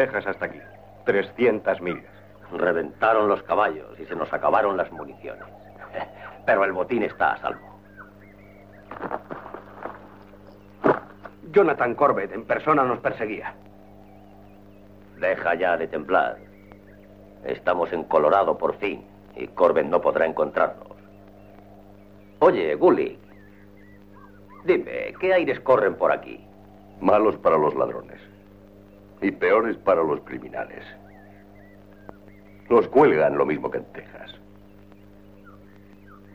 Texas hasta aquí. 300 millas. Reventaron los caballos y se nos acabaron las municiones. Pero el botín está a salvo. Jonathan Corbett en persona nos perseguía. Deja ya de temblar. Estamos en Colorado por fin y Corbett no podrá encontrarnos. Oye, Gully, dime, ¿qué aires corren por aquí? Malos para los ladrones. Y peores para los criminales. Los cuelgan lo mismo que en Texas.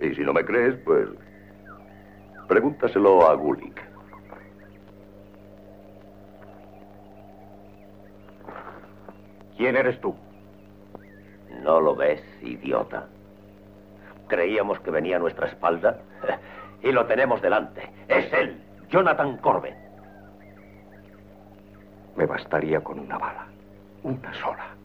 Y si no me crees, pues. Pregúntaselo a Gulick. ¿Quién eres tú? ¿No lo ves, idiota? Creíamos que venía a nuestra espalda y lo tenemos delante. Es él, Jonathan Corbett. Me bastaría con una bala. Una sola.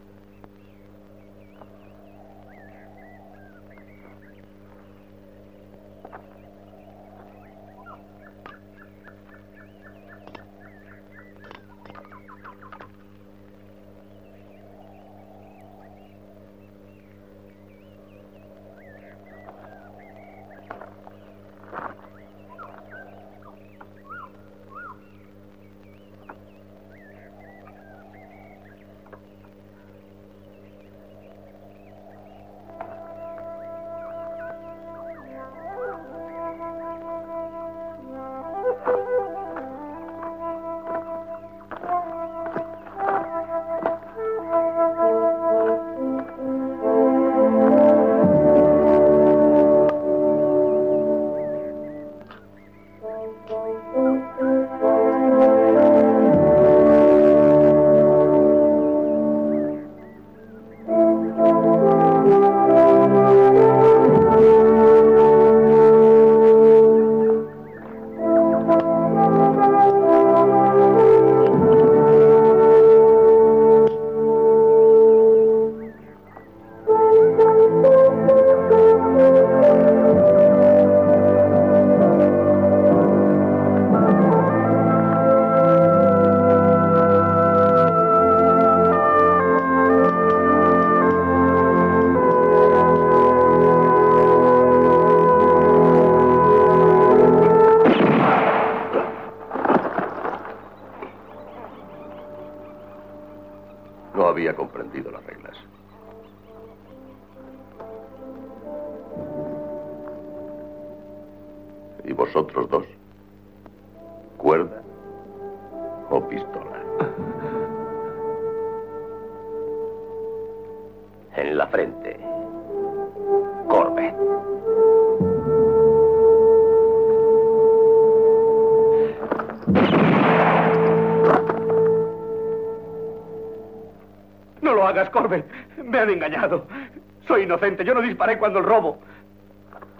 Yo no disparé cuando el robo.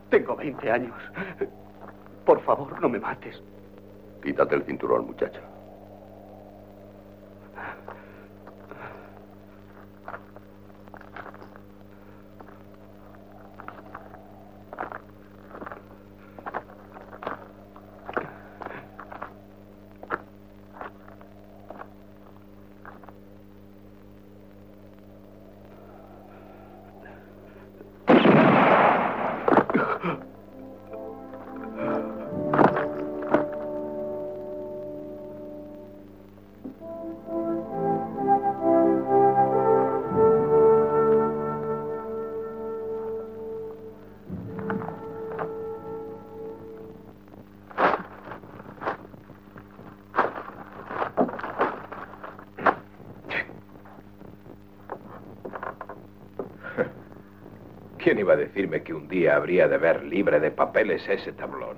Tengo 20 años. Por favor, no me mates. Quítate el cinturón, muchacho. ¿Quién iba a decirme que un día habría de ver libre de papeles ese tablón?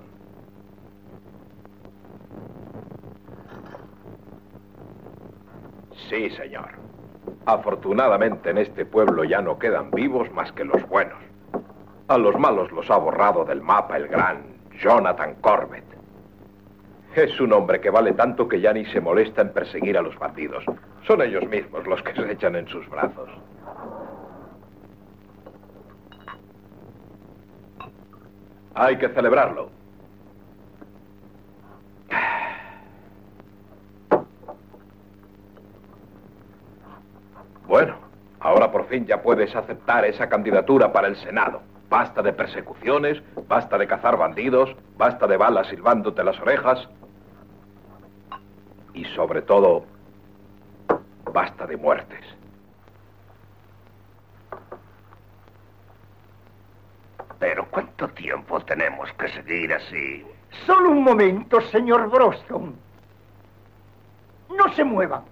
Sí, señor. Afortunadamente en este pueblo ya no quedan vivos más que los buenos. A los malos los ha borrado del mapa el gran Jonathan Corbett. Es un hombre que vale tanto que ya ni se molesta en perseguir a los bandidos. Son ellos mismos los que se echan en sus brazos. Hay que celebrarlo. Bueno, ahora por fin ya puedes aceptar esa candidatura para el Senado. Basta de persecuciones, basta de cazar bandidos, basta de balas silbándote las orejas. Y sobre todo, basta de muertes. Pero ¿cuánto tiempo seguir así? Solo un momento, señor Broston. No se muevan.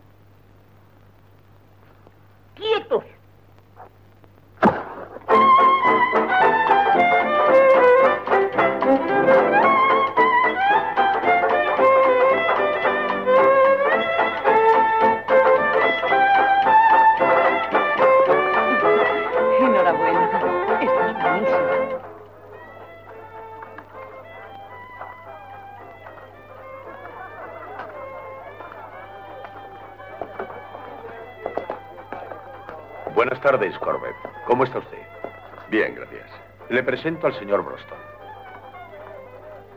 Presento al señor Broston.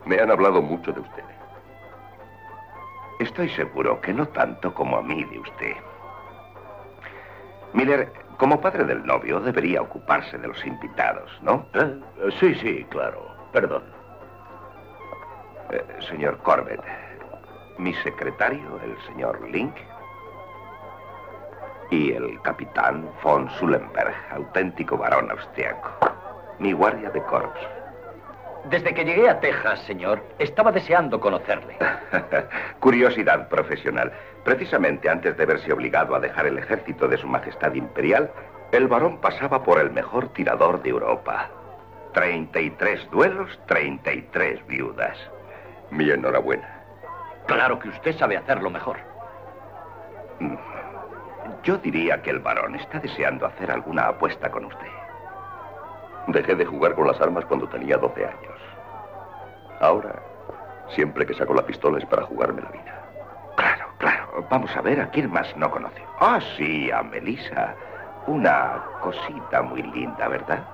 Me han hablado mucho de usted. Estoy seguro que no tanto como a mí de usted. Miller, como padre del novio, debería ocuparse de los invitados, ¿no? Eh, Sí, sí, claro. Perdón. Eh, señor Corbett, mi secretario, el señor Link, y el capitán von Sullenberg, auténtico varón austriaco, mi guardia de corps. Desde que llegué a Texas, señor, estaba deseando conocerle. Curiosidad profesional. Precisamente antes de verse obligado a dejar el ejército de su majestad imperial, el varón pasaba por el mejor tirador de Europa. 33 duelos, 33 viudas. Mi enhorabuena. Claro que usted sabe hacerlo mejor. Yo diría que el varón está deseando hacer alguna apuesta con usted. Dejé de jugar con las armas cuando tenía 12 años. Ahora, siempre que saco la pistola es para jugarme la vida. Claro, claro. Vamos a ver a quién más no conoce. Ah, sí, a Melissa. Una cosita muy linda, ¿verdad?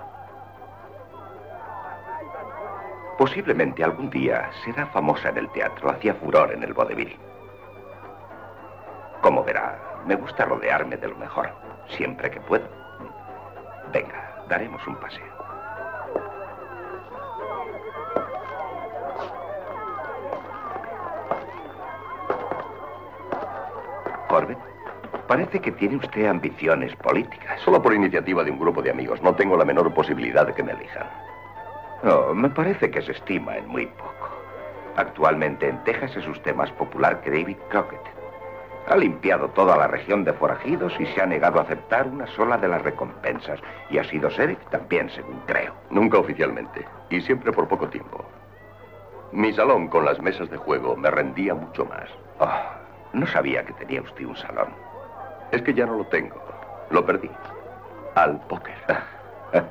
Posiblemente algún día será famosa en el teatro. Hacía furor en el vodevil. Como verá, me gusta rodearme de lo mejor, siempre que puedo. Venga, daremos un paseo. Corbett, parece que tiene usted ambiciones políticas. Solo por iniciativa de un grupo de amigos. No tengo la menor posibilidad de que me elijan. No, me parece que se estima en muy poco. Actualmente en Texas es usted más popular que David Crockett. Ha limpiado toda la región de forajidos y se ha negado a aceptar una sola de las recompensas. Y ha sido sheriff también, según creo. Nunca oficialmente. Y siempre por poco tiempo. Mi salón con las mesas de juego me rendía mucho más. Oh, no sabía que tenía usted un salón. Es que ya no lo tengo. Lo perdí. Al póker.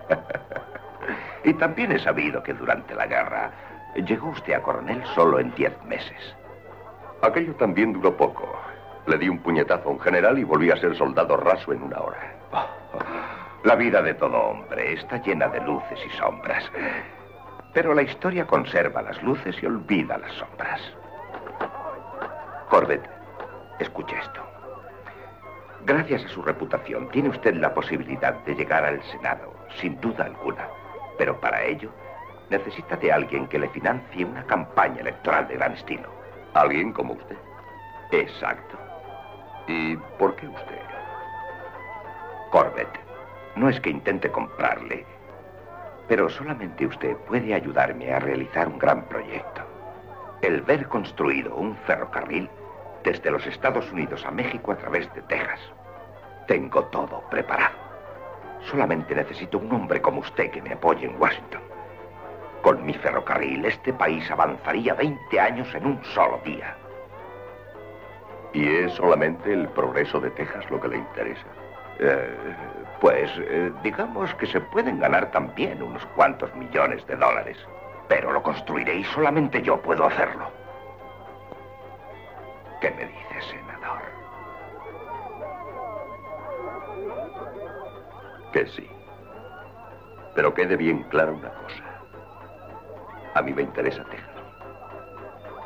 y también he sabido que durante la guerra llegó usted a coronel solo en diez meses. Aquello también duró poco. Le di un puñetazo a un general y volví a ser soldado raso en una hora. La vida de todo hombre está llena de luces y sombras. Pero la historia conserva las luces y olvida las sombras. Corbett, escuche esto. Gracias a su reputación, tiene usted la posibilidad de llegar al Senado, sin duda alguna. Pero para ello, necesita de alguien que le financie una campaña electoral de gran estilo. ¿Alguien como usted? Exacto. ¿Y por qué usted? Corbett, no es que intente comprarle, pero solamente usted puede ayudarme a realizar un gran proyecto. El ver construido un ferrocarril desde los Estados Unidos a México a través de Texas. Tengo todo preparado. Solamente necesito un hombre como usted que me apoye en Washington. Con mi ferrocarril, este país avanzaría 20 años en un solo día. ¿Y es solamente el progreso de Texas lo que le interesa? Eh, pues eh, digamos que se pueden ganar también unos cuantos millones de dólares. Pero lo construiré y solamente yo puedo hacerlo. ¿Qué me dice, senador? Que sí. Pero quede bien clara una cosa. A mí me interesa Texas.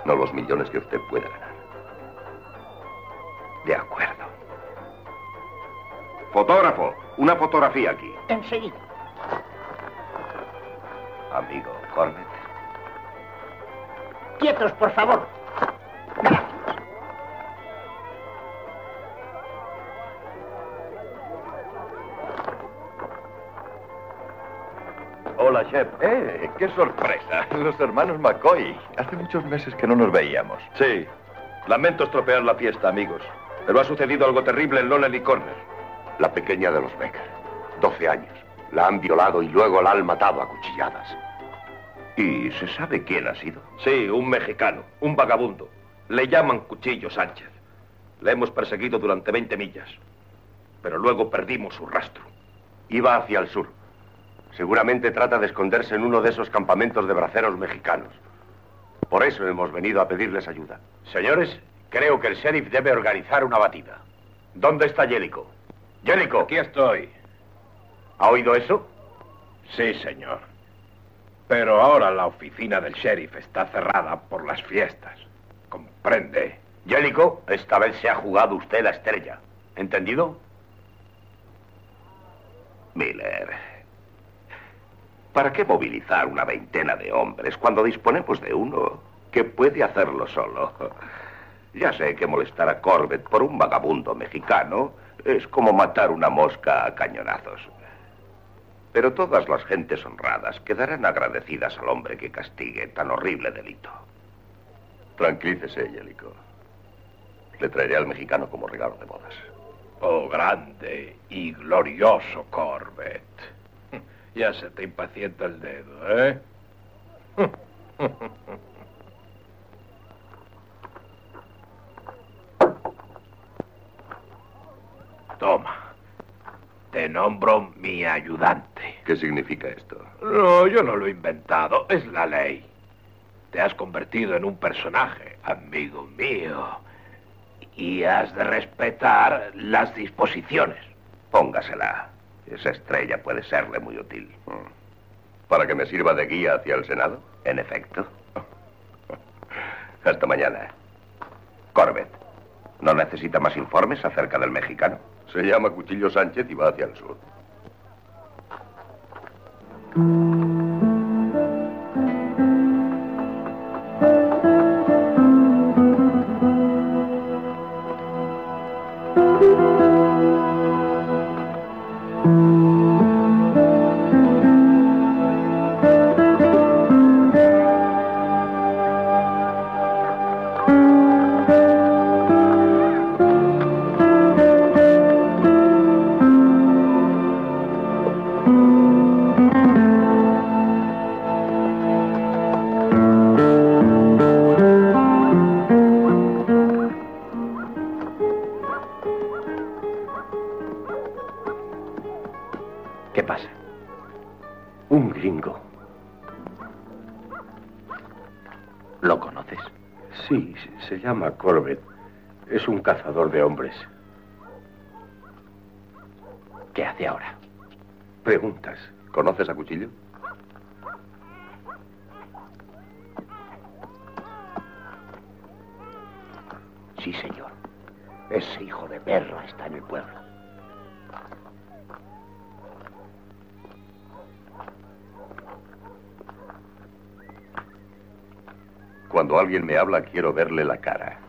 No los millones que usted pueda ganar. De acuerdo. Fotógrafo, una fotografía aquí. Enseguida. Amigo Corbett. Quietos, por favor. Hola, Shep. ¡Eh! ¡Qué sorpresa! Los hermanos McCoy. Hace muchos meses que no nos veíamos. Sí. Lamento estropear la fiesta, amigos. Pero ha sucedido algo terrible en Lonely Corner. La pequeña de los Becker. 12 años. La han violado y luego la han matado a cuchilladas. ¿Y se sabe quién ha sido? Sí, un mexicano, un vagabundo. Le llaman Cuchillo Sánchez. Le hemos perseguido durante 20 millas. Pero luego perdimos su rastro. Iba hacia el sur. Seguramente trata de esconderse en uno de esos campamentos de braceros mexicanos. Por eso hemos venido a pedirles ayuda. Señores, creo que el sheriff debe organizar una batida. ¿Dónde está Jellico? Jellico. Aquí estoy. ¿Ha oído eso? Sí, señor. Pero ahora la oficina del sheriff está cerrada por las fiestas. ¿Comprende? Jellico, esta vez se ha jugado usted la estrella. ¿Entendido? Miller, ¿para qué movilizar una veintena de hombres cuando disponemos de uno que puede hacerlo solo? Ya sé que molestar a Corbett por un vagabundo mexicano es como matar una mosca a cañonazos. Pero todas las gentes honradas quedarán agradecidas al hombre que castigue tan horrible delito. Tranquilícese, Jellico. Le traeré al mexicano como regalo de bodas. Oh, grande y glorioso Corbett. Ya se te impacienta el dedo, ¿eh? Toma. Te nombro mi ayudante. ¿Qué significa esto? No, yo no lo he inventado. Es la ley. Te has convertido en un personaje, amigo mío. Y has de respetar las disposiciones. Póngasela. Esa estrella puede serle muy útil. ¿Para que me sirva de guía hacia el Senado? En efecto. Hasta mañana. Corbett, ¿no necesita más informes acerca del mexicano? Se llama Cuchillo Sánchez y va hacia el sur. Cuando alguien me habla, quiero verle la cara.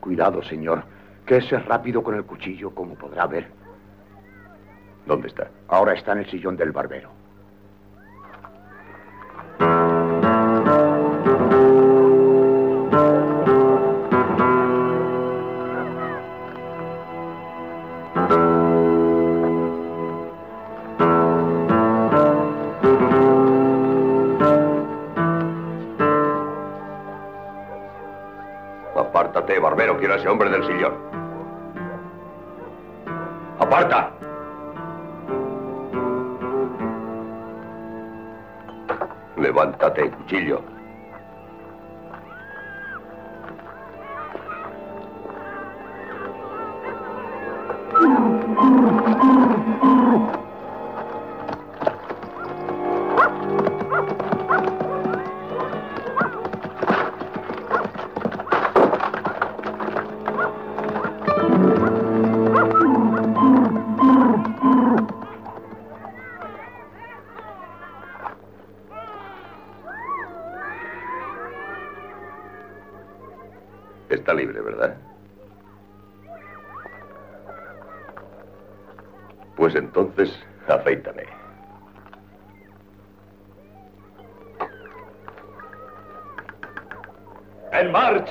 Cuidado, señor, que ese es rápido con el cuchillo, como podrá ver. ¿Dónde está? Ahora está en el sillón del barbero.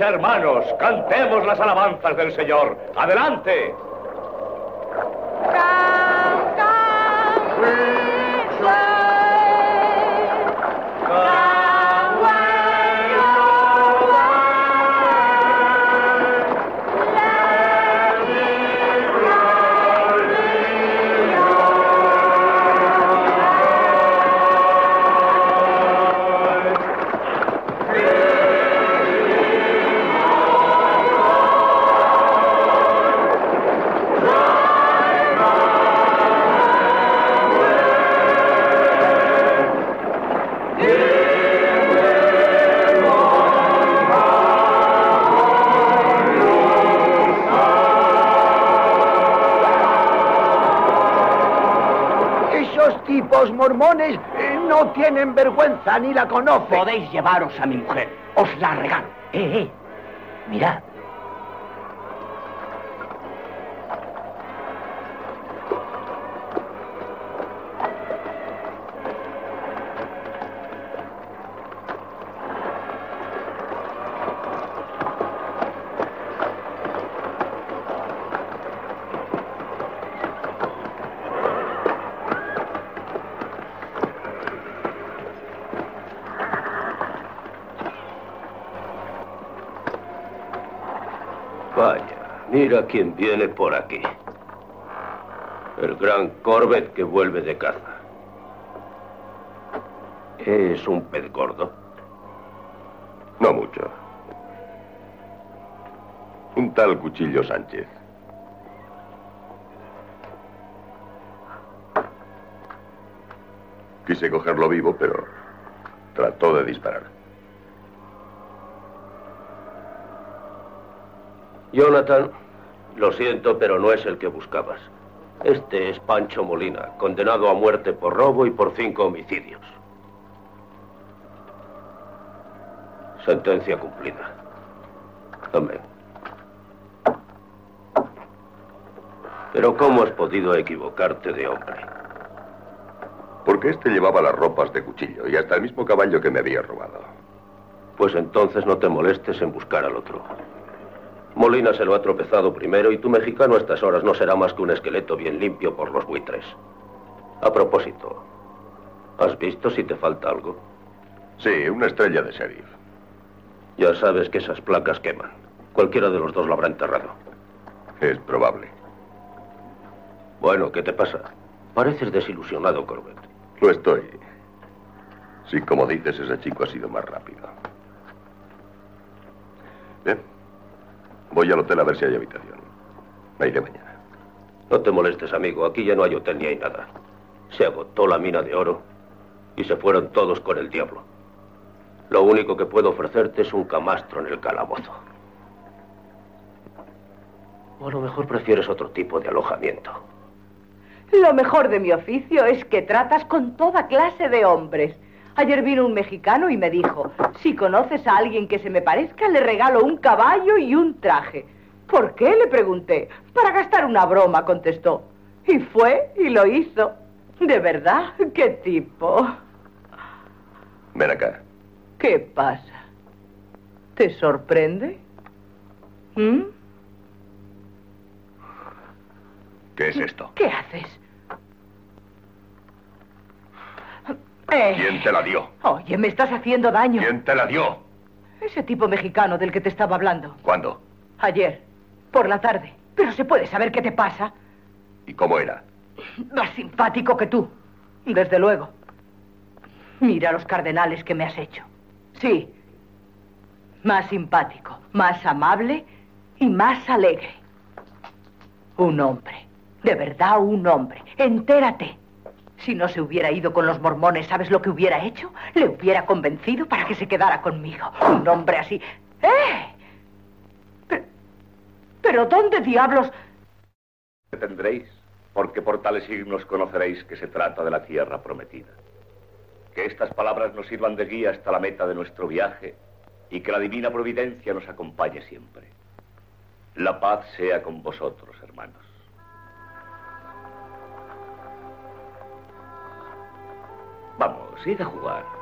Hermanos, cantemos las alabanzas del Señor. ¡Adelante! Eh, no tienen vergüenza ni la conocen. Podéis llevaros a mi mujer. Os la regalo. Eh, eh. Mirad. Mira quién viene por aquí. El gran Corbett que vuelve de caza. ¿Es un pez gordo? No mucho. Un tal Cuchillo Sánchez. Quise cogerlo vivo, pero trató de disparar. Jonathan, lo siento, pero no es el que buscabas. Este es Pancho Molina, condenado a muerte por robo y por cinco homicidios. Sentencia cumplida. Amén. Pero ¿cómo has podido equivocarte de hombre? Porque este llevaba las ropas de cuchillo y hasta el mismo caballo que me había robado. Pues entonces no te molestes en buscar al otro. Molina se lo ha tropezado primero y tu mexicano a estas horas no será más que un esqueleto bien limpio por los buitres. A propósito, ¿has visto si te falta algo? Sí, una estrella de sheriff. Ya sabes que esas placas queman. Cualquiera de los dos lo habrá enterrado. Es probable. Bueno, ¿qué te pasa? Pareces desilusionado, Corbett. Lo estoy. Sí, como dices, ese chico ha sido más rápido. Bien. Voy al hotel a ver si hay habitación. Me iré mañana. No te molestes, amigo. Aquí ya no hay hotel ni hay nada. Se agotó la mina de oro y se fueron todos con el diablo. Lo único que puedo ofrecerte es un camastro en el calabozo. O a lo mejor prefieres otro tipo de alojamiento. Lo mejor de mi oficio es que tratas con toda clase de hombres. Ayer vino un mexicano y me dijo, si conoces a alguien que se me parezca, le regalo un caballo y un traje. ¿Por qué? le pregunté. Para gastar una broma, contestó. Y fue y lo hizo. De verdad, qué tipo. Ven acá. ¿Qué pasa? ¿Te sorprende? ¿Mm? ¿Qué es esto? ¿Qué haces? Eh, ¿Quién te la dio? Oye, me estás haciendo daño. ¿Quién te la dio? Ese tipo mexicano del que te estaba hablando. ¿Cuándo? Ayer, por la tarde. Pero se puede saber qué te pasa. ¿Y cómo era? Más simpático que tú. Desde luego. Mira los cardenales que me has hecho. Sí. Más simpático, más amable y más alegre. Un hombre. De verdad, un hombre. Entérate. Si no se hubiera ido con los mormones, ¿sabes lo que hubiera hecho? Le hubiera convencido para que se quedara conmigo. Un hombre así. ¡Eh! Pero, pero ¿dónde diablos? tendréis, porque por tales signos conoceréis que se trata de la tierra prometida. Que estas palabras nos sirvan de guía hasta la meta de nuestro viaje y que la divina providencia nos acompañe siempre. La paz sea con vosotros, hermanos. Vamos, id a jugar.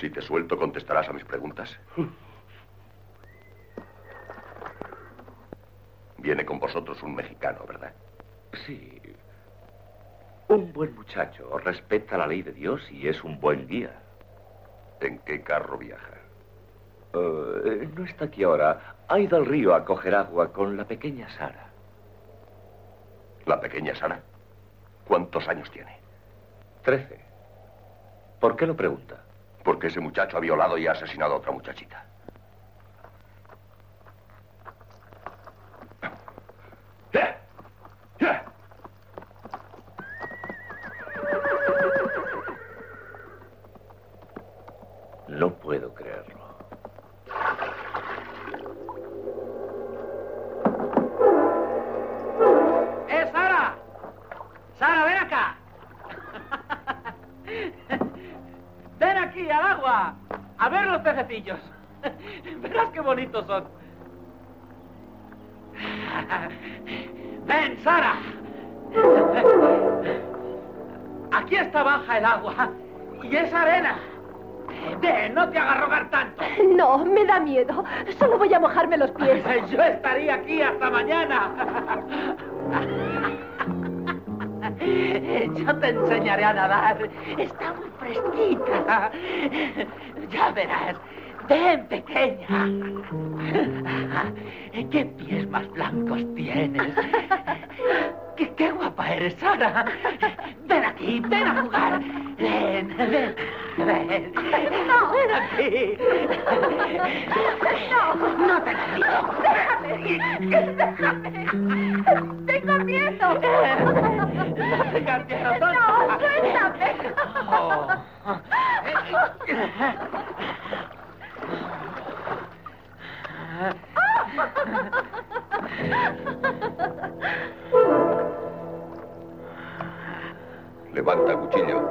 Si te suelto, contestarás a mis preguntas. Viene con vosotros un mexicano, ¿verdad? Sí. Un buen muchacho respeta la ley de Dios y es un buen guía. ¿En qué carro viaja? Eh, no está aquí ahora. Ha ido al río a coger agua con la pequeña Sara. ¿La pequeña Sara? ¿Cuántos años tiene? Trece. ¿Por qué lo pregunta? Porque ese muchacho ha violado y ha asesinado a otra muchachita. No puedo creerlo. A ver los pececillos. Verás qué bonitos son. ¡Ven, Sara! Aquí está baja el agua. Y es arena. Ven, no te hagas rogar tanto. No, me da miedo. Solo voy a mojarme los pies. Yo estaría aquí hasta mañana. Yo te enseñaré a nadar. Está muy fresquita. Ya verás. Ven, pequeña. ¿Qué pies más blancos tienes? ¿Qué, qué guapa eres, Sara. Ven aquí, ven a jugar. Ven, ven, ven. No, ven aquí. No, no te Déjame. Tengo miedo. No miedo, tonta. No, suéltame. Oh. Levanta cuchillo.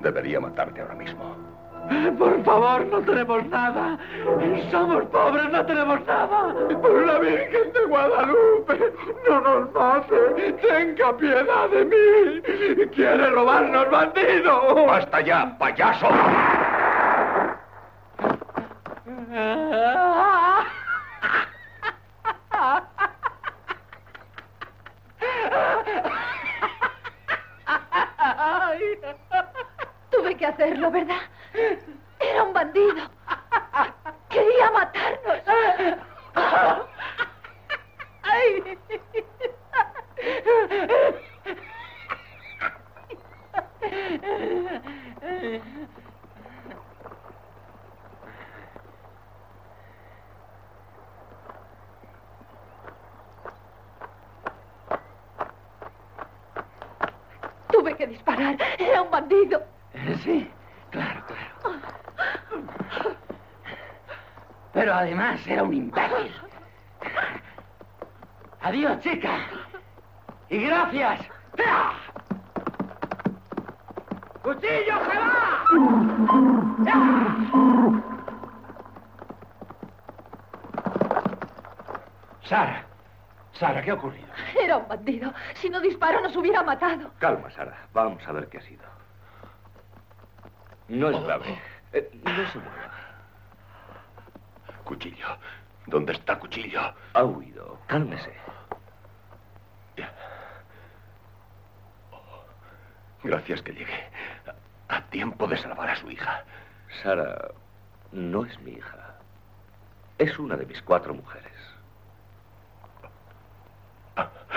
Debería matarte ahora mismo. Por favor, no tenemos nada. Somos pobres, no tenemos nada. Por la Virgen de Guadalupe, no nos mate. Tenga piedad de mí. Quiere robarnos, bandido. ¡Basta ya, payaso! Tuve que hacerlo, ¿verdad? Era un bandido. Quería matarnos. Ay. Que disparar. Era un bandido. Sí, claro, claro. Pero además era un imbécil. Adiós, chica. Y gracias. ¡Cuchillo, se va! Sara, Sara, ¿qué ha ocurrido? Era un bandido. Si no disparo, nos hubiera matado. Calma, Sara. Vamos a ver qué ha sido. No es grave. Eh, no se mueva. Cuchillo. ¿Dónde está Cuchillo? Ha huido. Cálmese. Gracias que llegué. A, a tiempo de salvar a su hija. Sara no es mi hija. Es una de mis cuatro mujeres.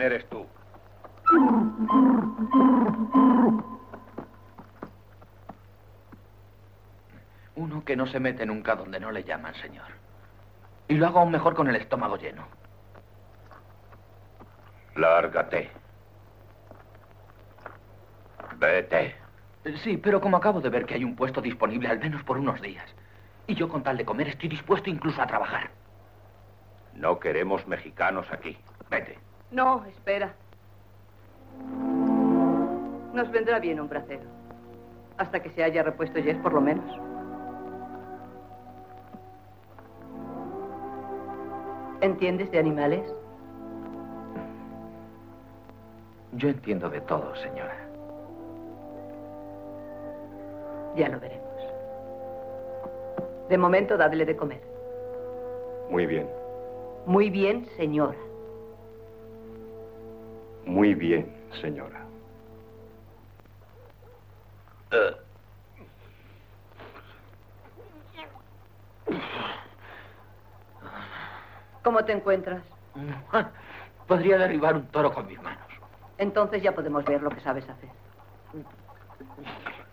¿Quién eres tú? Uno que no se mete nunca donde no le llaman, señor. Y lo hago aún mejor con el estómago lleno. Lárgate. Vete. Sí, pero como acabo de ver que hay un puesto disponible al menos por unos días. Y yo con tal de comer estoy dispuesto incluso a trabajar. No queremos mexicanos aquí. No, espera. Nos vendrá bien un bracero. Hasta que se haya repuesto Jess, por lo menos. ¿Entiendes de animales? Yo entiendo de todo, señora. Ya lo veremos. De momento, dadle de comer. Muy bien, Muy bien, señora. Bien, señora. ¿Cómo te encuentras? Podría derribar un toro con mis manos. Entonces ya podemos ver lo que sabes hacer.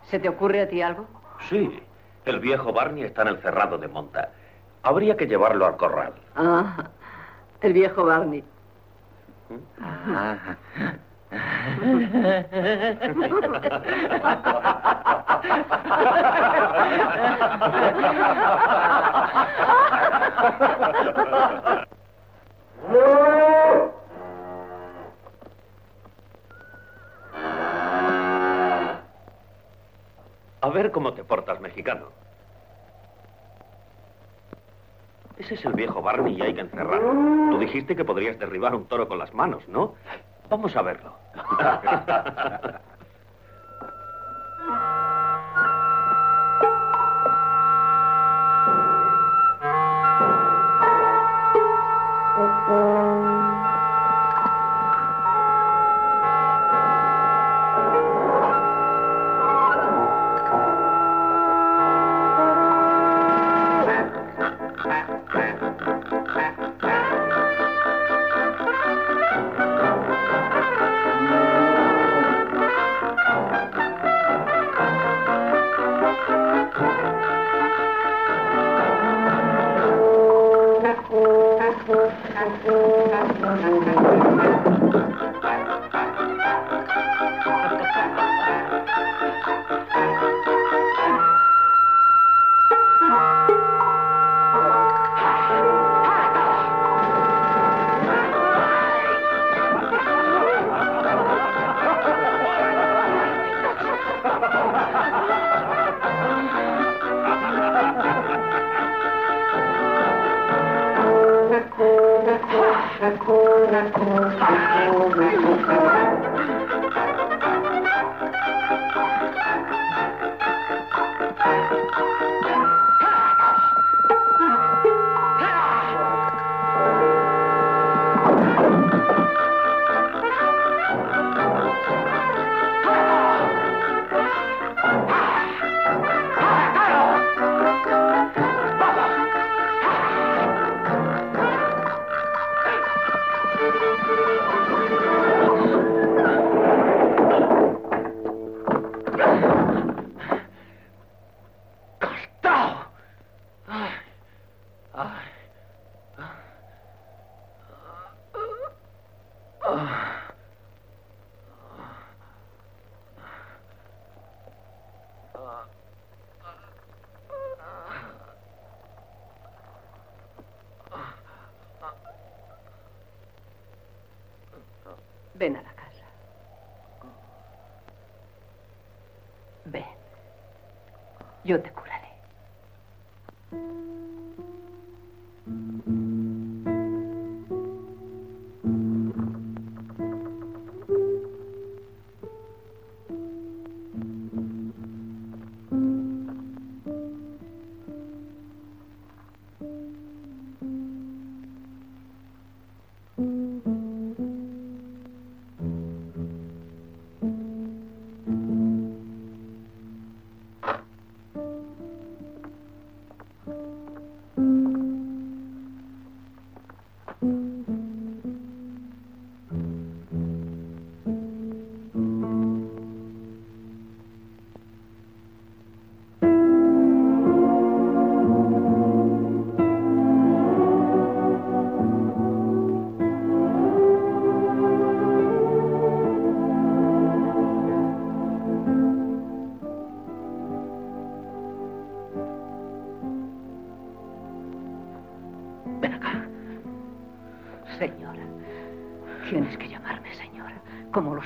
¿Se te ocurre a ti algo? Sí, el viejo Barney está en el cerrado de monta. Habría que llevarlo al corral. Ah, el viejo Barney. A ver cómo te portas, mexicano. Ese es el viejo Barney y hay que encerrarlo. Tú dijiste que podrías derribar un toro con las manos, ¿no? Vamos a verlo.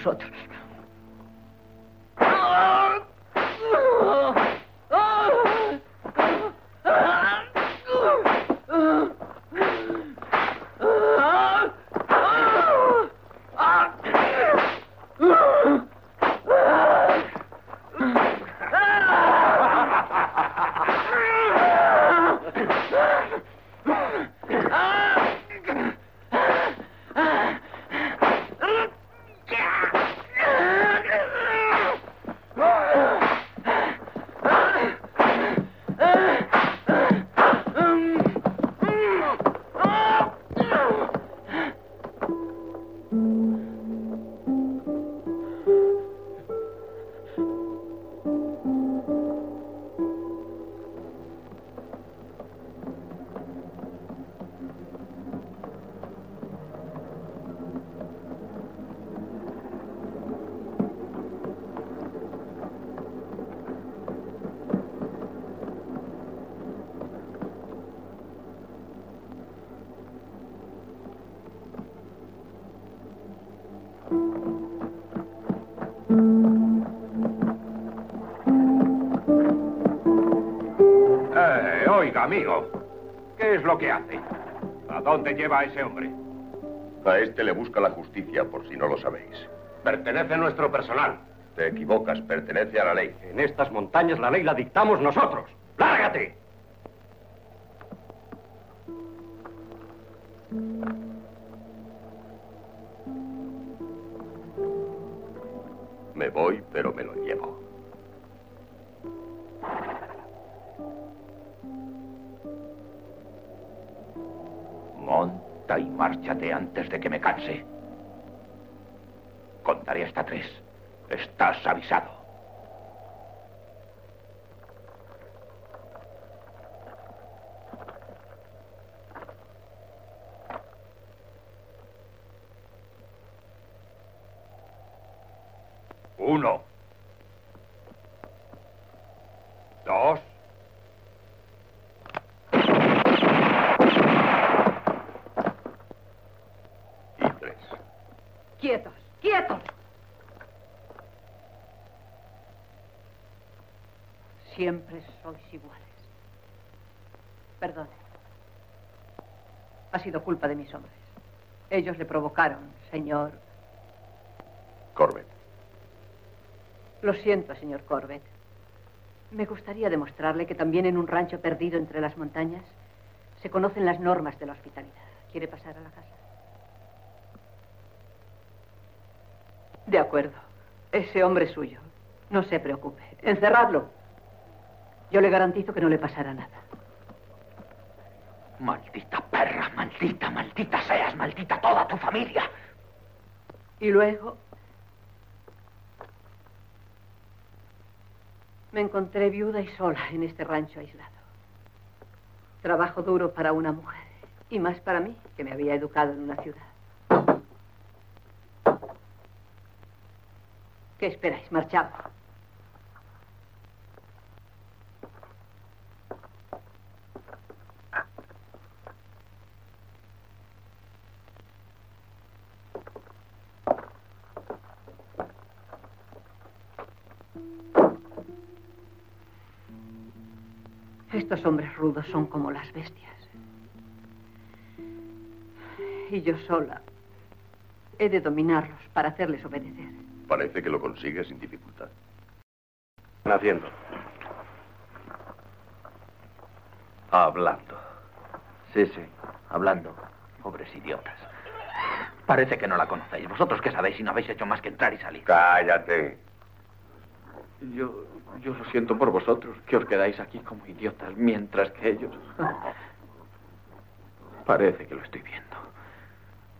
como es lo que hace? ¿A dónde lleva a ese hombre? A este le busca la justicia, por si no lo sabéis. Pertenece a nuestro personal. Te equivocas, pertenece a la ley. En estas montañas la ley la dictamos nosotros. Siempre sois iguales. Perdone. Ha sido culpa de mis hombres. Ellos le provocaron, señor. Corbett. Lo siento, señor Corbett. Me gustaría demostrarle que también en un rancho perdido entre las montañas se conocen las normas de la hospitalidad. ¿Quiere pasar a la casa? De acuerdo. Ese hombre es suyo. No se preocupe. Encerradlo. Yo le garantizo que no le pasará nada. Maldita perra, maldita, maldita seas, maldita toda tu familia. Y luego me encontré viuda y sola en este rancho aislado. Trabajo duro para una mujer y más para mí, que me había educado en una ciudad. ¿Qué esperáis? Marchamos. Estos hombres rudos son como las bestias. Y yo sola he de dominarlos para hacerles obedecer. Parece que lo consigue sin dificultad. Están haciendo. Hablando. Sí, sí, hablando. Pobres idiotas. Parece que no la conocéis. ¿Vosotros qué sabéis si no habéis hecho más que entrar y salir? Cállate. Yo, yo lo siento por vosotros, que os quedáis aquí como idiotas, mientras que ellos... Parece que lo estoy viendo.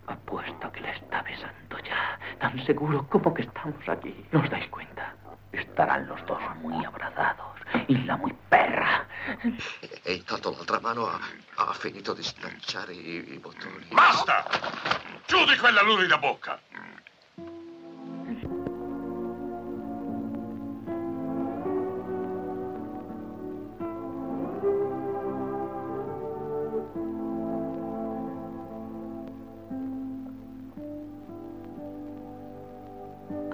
Apuesto a que la está besando ya. Tan seguro como que estamos aquí. ¿No os dais cuenta? Estarán los dos muy abrazados. Y la muy perra. E intanto l'altra mano ha, ha finito di slanciare i, i bottoni. Basta! Chiudi quella lurida bocca!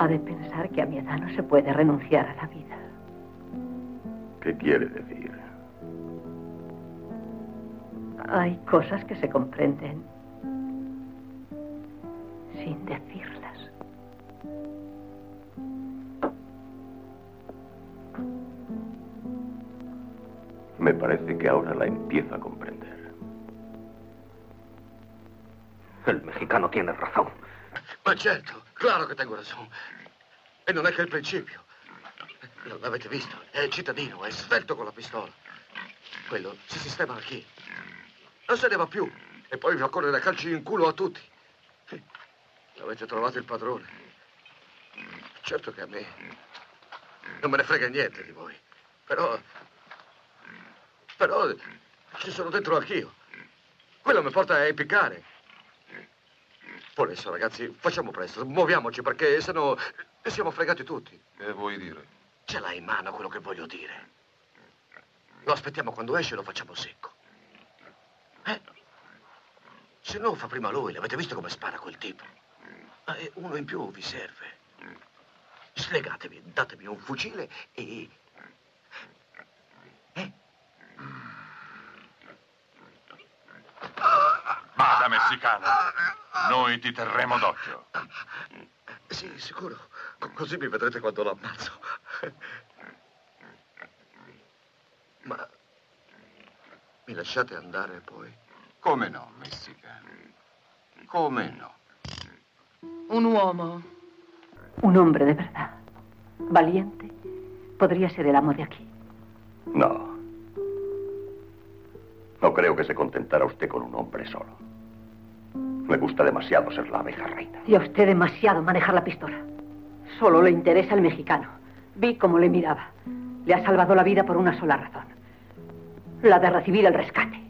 De pensar que a mi edad no se puede renunciar a la vida. ¿Qué quiere decir? Hay cosas que se comprenden sin decirlas. Me parece que ahora la empiezo a comprender. El mexicano tiene razón. Ma certo, claro che tengo ragione. E non è che il principio. L- L'avete visto? È cittadino, è svelto con la pistola. Quello si sistema qui. Non se ne va più. E poi va a correre a calci in culo a tutti. Avete trovato il padrone. Certo che a me non me ne frega niente di voi. Però... Però ci sono dentro anch'io. Quello mi porta a impiccare. Por adesso, ragazzi, facciamo presto, muoviamoci perché sennò siamo fregati tutti. Che vuoi dire? Ce l'hai in mano quello che voglio dire. Lo aspettiamo quando esce e lo facciamo secco. Eh? Se no, fa prima lui. L'avete visto come spara quel tipo? Eh, uno in più vi serve. Slegatevi, datemi un fucile e... Eh? Guarda, messicano. Noi ti terremo d'occhio. Sì, sicuro. Co- Così mi vedrete quando lo ammazzo. Ma mi lasciate andare poi? Come no, messicano? Come no? Un uomo. Un hombre de verdad, valiente, podría ser el amo de aquí. No. No creo que se contentara usted con un hombre solo. Me gusta demasiado ser la abeja reina. Y a usted demasiado manejar la pistola. Solo le interesa el mexicano. Vi cómo le miraba. Le ha salvado la vida por una sola razón. La de recibir el rescate.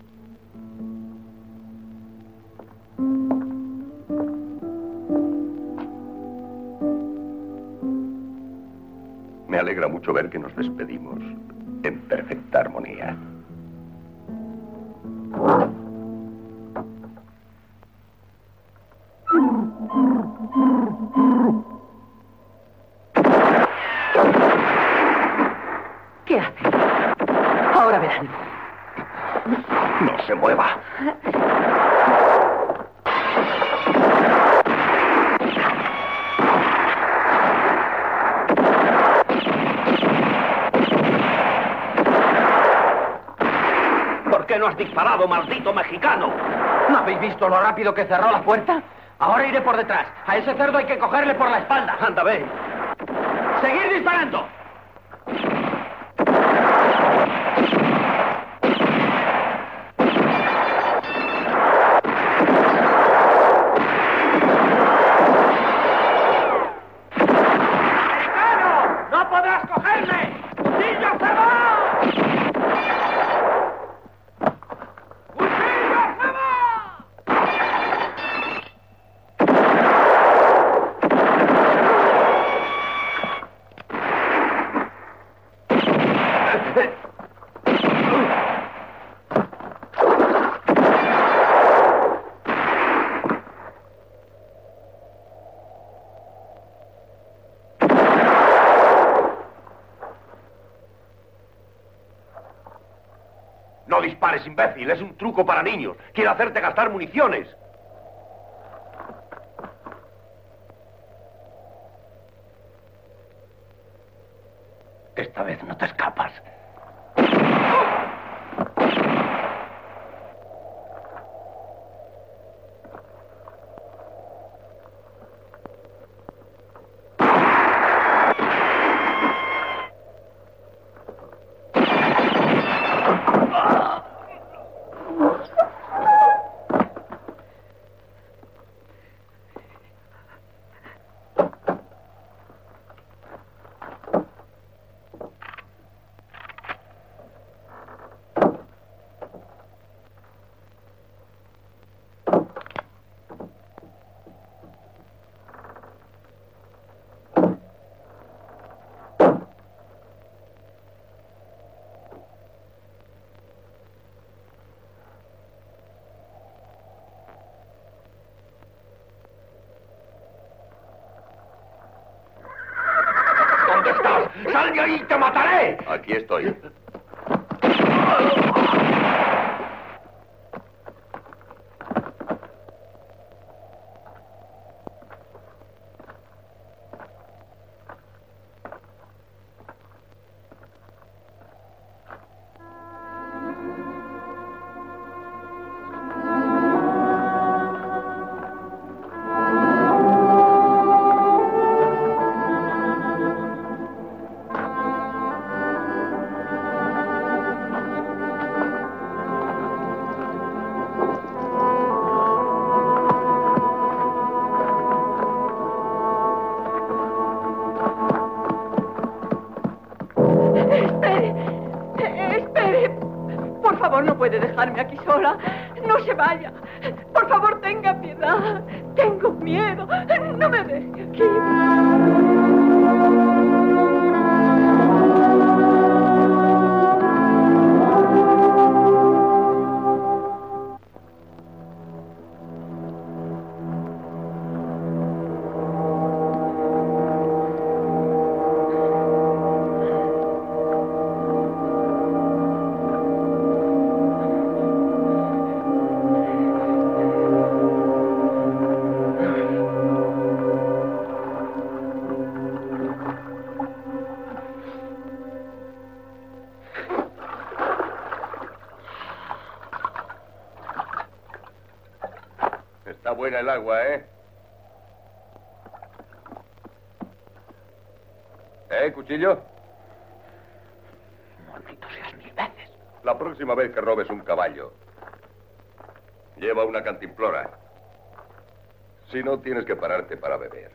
Me alegra mucho ver que nos despedimos en perfecta armonía. Disparado, maldito mexicano? ¿No habéis visto lo rápido que cerró la puerta? Ahora iré por detrás. A ese cerdo hay que cogerle por la espalda. Anda, ve. ¡Seguir disparando! ¡Americano! ¡No podrás cogerme! ¡Cuchillo se va! ¡Cuchillo se va! No dispares, imbécil. Es un truco para niños. Quiere hacerte gastar municiones. Esta vez no te escapas. ¿Dónde estás? ¡Sal de ahí! ¡Te mataré! Aquí estoy. No cuchillo? Maldito seas mil veces. La próxima vez que robes un caballo, lleva una cantimplora. Si no, tienes que pararte para beber.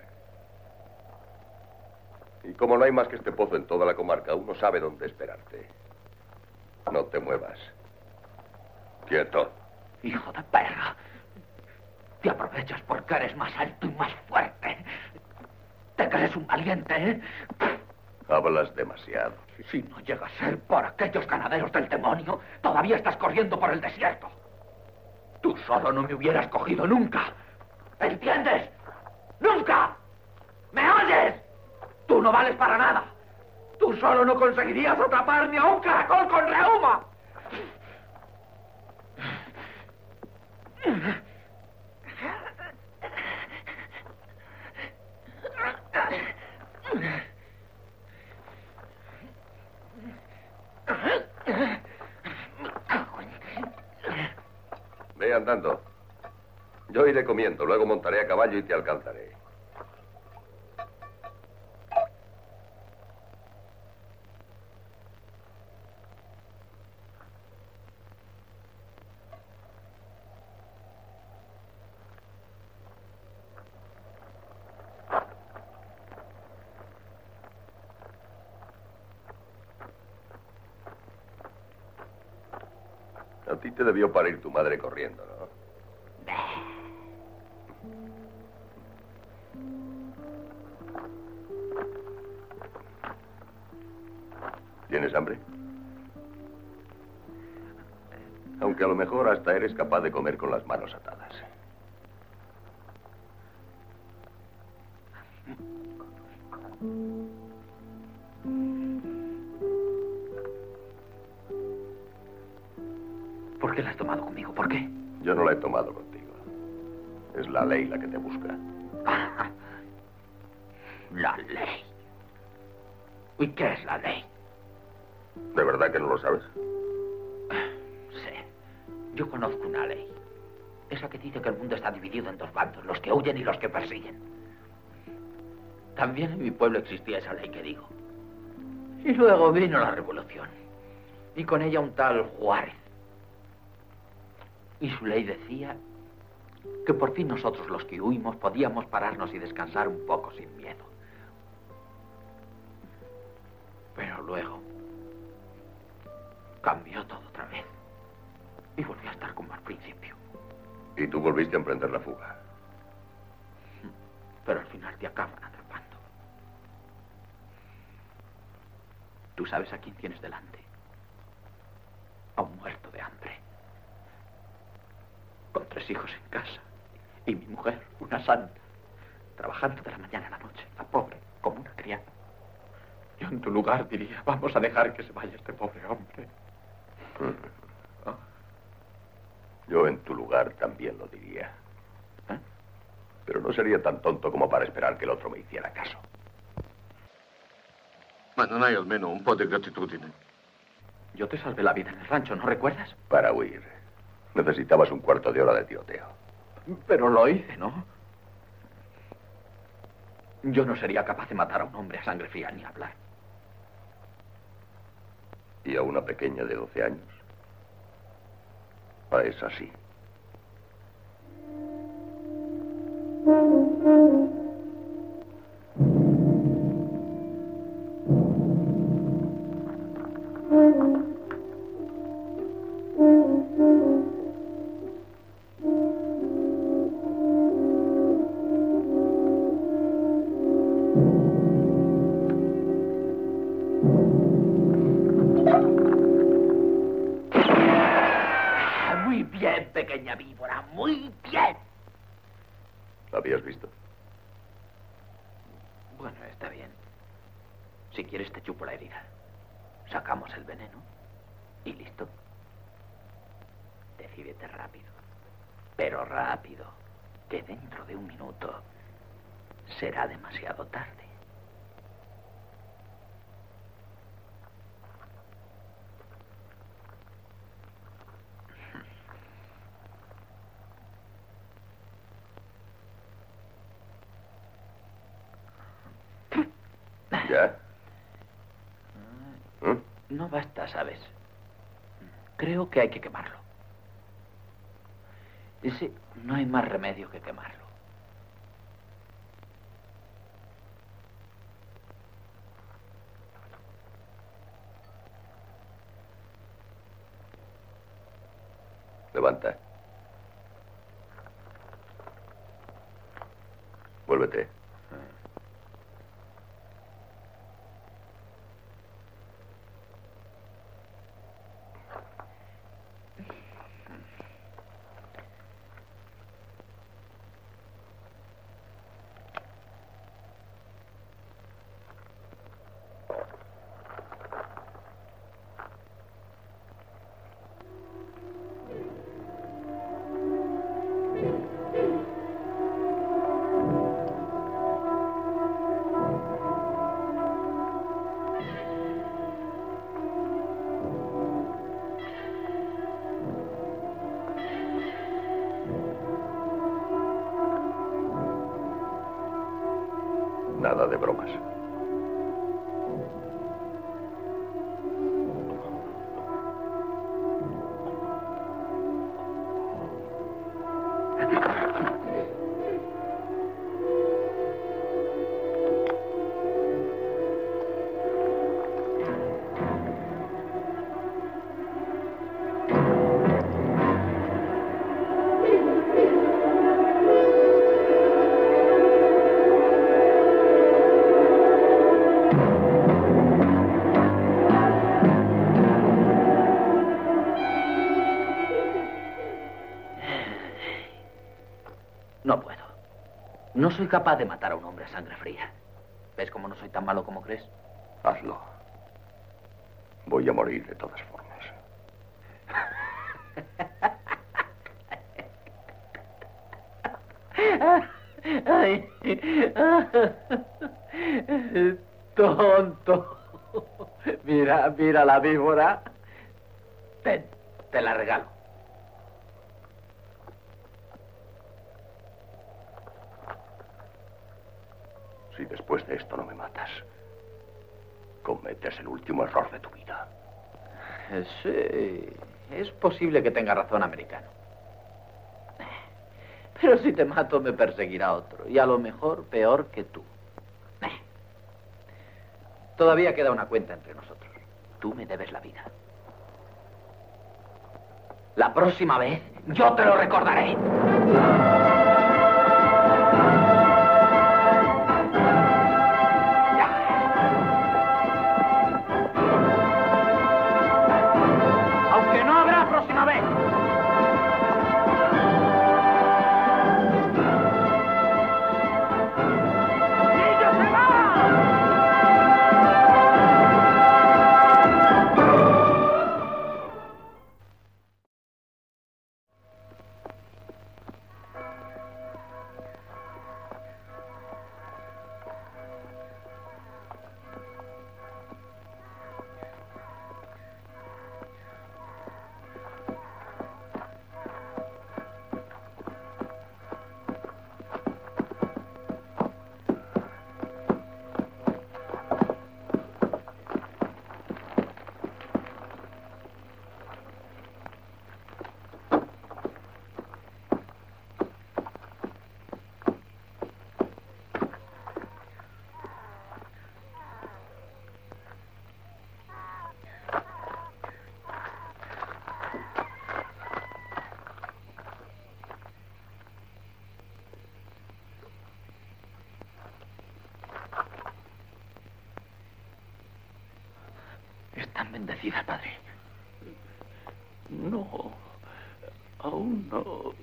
Y como no hay más que este pozo en toda la comarca, uno sabe dónde esperarte. No te muevas. Quieto. Hijo de perra. Te aprovechas porque eres más alto y más fuerte. Te crees un valiente, ¿eh? Hablas demasiado. Si no llega a ser por aquellos ganaderos del demonio, todavía estás corriendo por el desierto. Tú solo no me hubieras cogido nunca. ¿Entiendes? ¡Nunca! ¿Me oyes? Tú no vales para nada. Tú solo no conseguirías atrapar ni a un caracol con reuma. Yo iré comiendo, luego montaré a caballo y te alcanzaré. A ti te debió parir tu madre corriendo. Eres capaz de comer con las manos atadas. Los que huyen y los que persiguen. También en mi pueblo existía esa ley que digo. Y luego vino la revolución. Y con ella un tal Juárez. Y su ley decía que por fin nosotros los que huimos podíamos pararnos y descansar un poco sin miedo. Pero luego cambió todo otra vez. Y volví a estar como al principio. Y tú volviste a emprender la fuga. Pero al final te acaban atrapando. Tú sabes a quién tienes delante. A un muerto de hambre. Con tres hijos en casa. Y mi mujer, una santa. Trabajando de la mañana a la noche. La pobre, como una criada. Yo en tu lugar diría, vamos a dejar que se vaya este pobre hombre. Yo en tu lugar también lo diría. Pero no sería tan tonto como para esperar que el otro me hiciera caso. Ma non hai almeno un po' di gratitudine? Yo te salvé la vida en el rancho, ¿no recuerdas? Para huir. Necesitabas un cuarto de hora de tiroteo. Pero lo hice, ¿no? Yo no sería capaz de matar a un hombre a sangre fría ni hablar. ¿Y a una pequeña de 12 años? A esa sí. Muy Si quieres te chupo la herida. Sacamos el veneno y listo. Decídete rápido. Pero rápido. Que dentro de un minuto será demasiado tarde. ¿Ya? ¿Mm? No basta, ¿sabes? Creo que hay que quemarlo. Sí, no hay más remedio que quemarlo. Levanta. Vuélvete. No soy capaz de matar a un hombre a sangre fría. ¿Ves cómo no soy tan malo como crees? Hazlo. Voy a morir de todas formas. Ay. Tonto. Mira, mira la víbora. Ten, te la regalo. Si después de esto no me matas, cometes el último error de tu vida. Eh, Sí, es posible que tenga razón americano. Pero si te mato me perseguirá otro, y a lo mejor peor que tú. Todavía queda una cuenta entre nosotros. Tú me debes la vida. La próxima vez yo te lo recordaré. Están bendecidas, padre. No, aún no,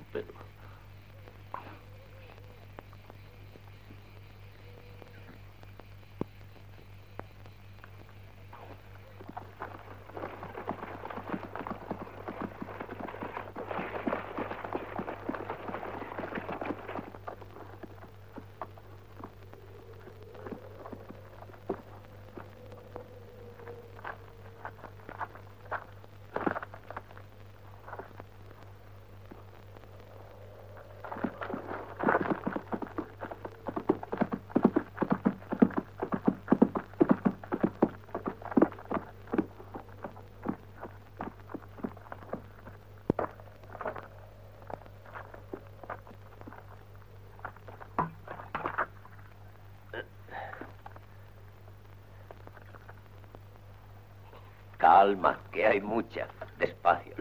hay mucha. Despacio.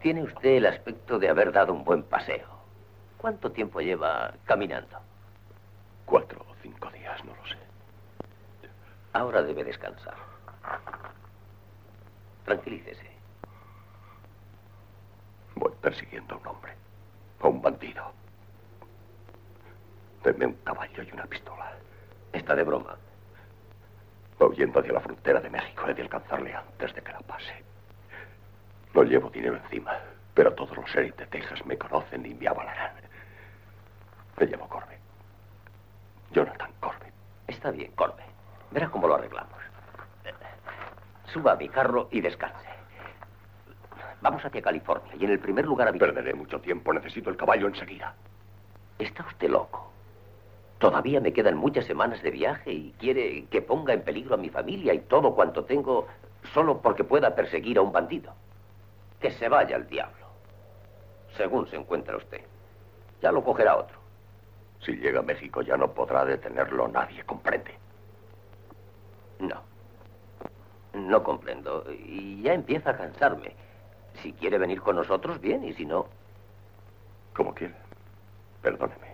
Tiene usted el aspecto de haber dado un buen paseo. ¿Cuánto tiempo lleva caminando? Cuatro o cinco días, no lo sé. Ahora debe descansar. Tranquilícese. Voy persiguiendo a un hombre. A un bandido. Denme un caballo y una pistola. Está de broma. Voy yendo hacia la frontera de México. He de alcanzarle antes de que la pase. Dinero encima, pero todos los sheriff de Texas me conocen y me avalarán. Me llamo Corbe. Jonathan Corbe. Está bien, Corbe. Verá cómo lo arreglamos. Suba a mi carro y descanse. Vamos hacia California y en el primer lugar a Perderé mucho tiempo. Necesito el caballo enseguida. Está usted loco. Todavía me quedan muchas semanas de viaje y quiere que ponga en peligro a mi familia y todo cuanto tengo solo porque pueda perseguir a un bandido. Que se vaya al diablo. Según se encuentra usted. Ya lo cogerá otro. Si llega a México ya no podrá detenerlo nadie, ¿comprende? No. No comprendo. Y ya empieza a cansarme. Si quiere venir con nosotros, bien, y si no... Como quiera. Perdóneme.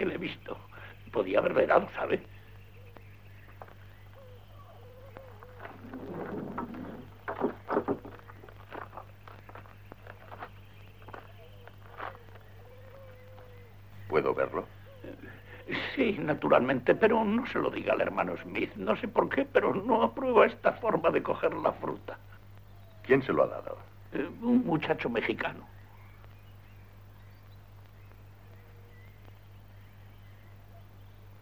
Que le he visto. Podía haberme dado, ¿sabe? ¿Puedo verlo? Sí, naturalmente, pero no se lo diga al hermano Smith. No sé por qué, pero no aprueba esta forma de coger la fruta. ¿Quién se lo ha dado? Eh, un muchacho mexicano.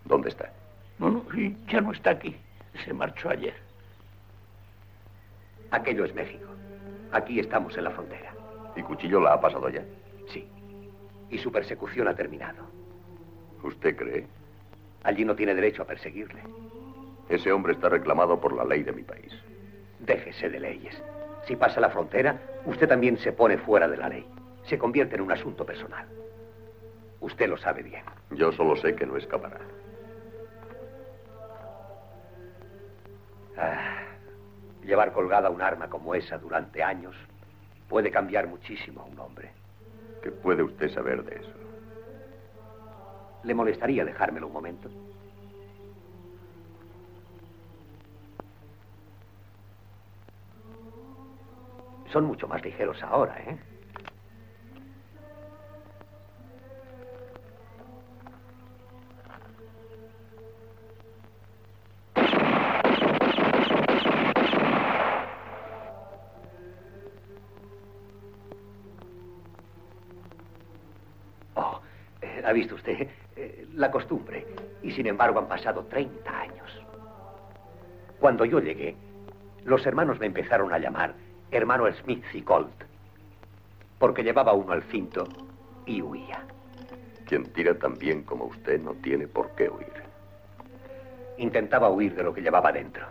¿Dónde está? No, no, y ya no está aquí. Se marchó ayer. Aquello es México. Aquí estamos en la frontera. ¿Y Cuchillo la ha pasado ya? Sí. Y su persecución ha terminado. ¿Usted cree? Allí no tiene derecho a perseguirle. Ese hombre está reclamado por la ley de mi país. Déjese de leyes. Si pasa la frontera, usted también se pone fuera de la ley. Se convierte en un asunto personal. Usted lo sabe bien. Yo solo sé que no escapará. Ah, llevar colgada un arma como esa durante años puede cambiar muchísimo a un hombre. ¿Qué puede usted saber de eso? ¿Le molestaría dejármelo un momento? Son mucho más ligeros ahora, ¿eh? Sin embargo han pasado 30 años. Cuando yo llegué, los hermanos me empezaron a llamar hermano Smith y Colt. Porque llevaba uno al cinto y huía. Quien tira tan bien como usted no tiene por qué huir. Intentaba huir de lo que llevaba dentro.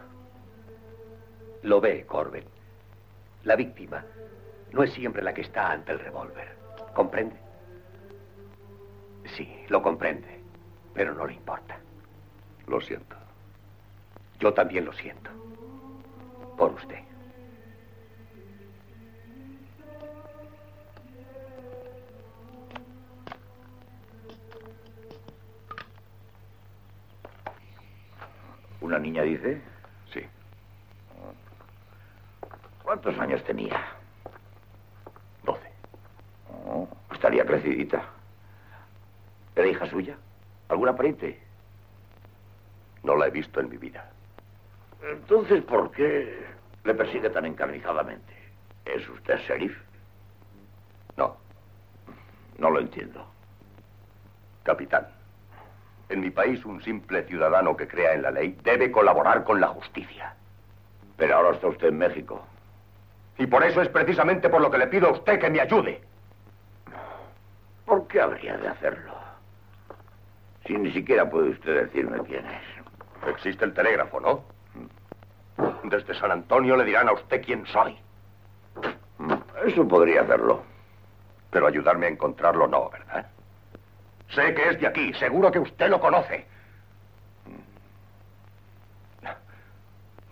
Lo ve, Corbett. La víctima no es siempre la que está ante el revólver. ¿Comprende? Sí, lo comprende. Pero no le importa. Lo siento. Yo también lo siento. Por usted. ¿Una niña dice? Sí. ¿Cuántos años tenía? Doce. Oh, estaría crecidita. ¿Era hija suya? ¿Alguna pariente? No la he visto en mi vida. Entonces, ¿por qué le persigue tan encarnizadamente? ¿Es usted sheriff? No. No lo entiendo. Capitán, en mi país un simple ciudadano que crea en la ley debe colaborar con la justicia. Pero ahora está usted en México. Y por eso es precisamente por lo que le pido a usted que me ayude. ¿Por qué habría de hacerlo? Si ni siquiera puede usted decirme quién es. Existe el telégrafo, ¿no? Desde San Antonio le dirán a usted quién soy. Eso podría hacerlo. Pero ayudarme a encontrarlo no, ¿verdad? Sé que es de aquí, seguro que usted lo conoce.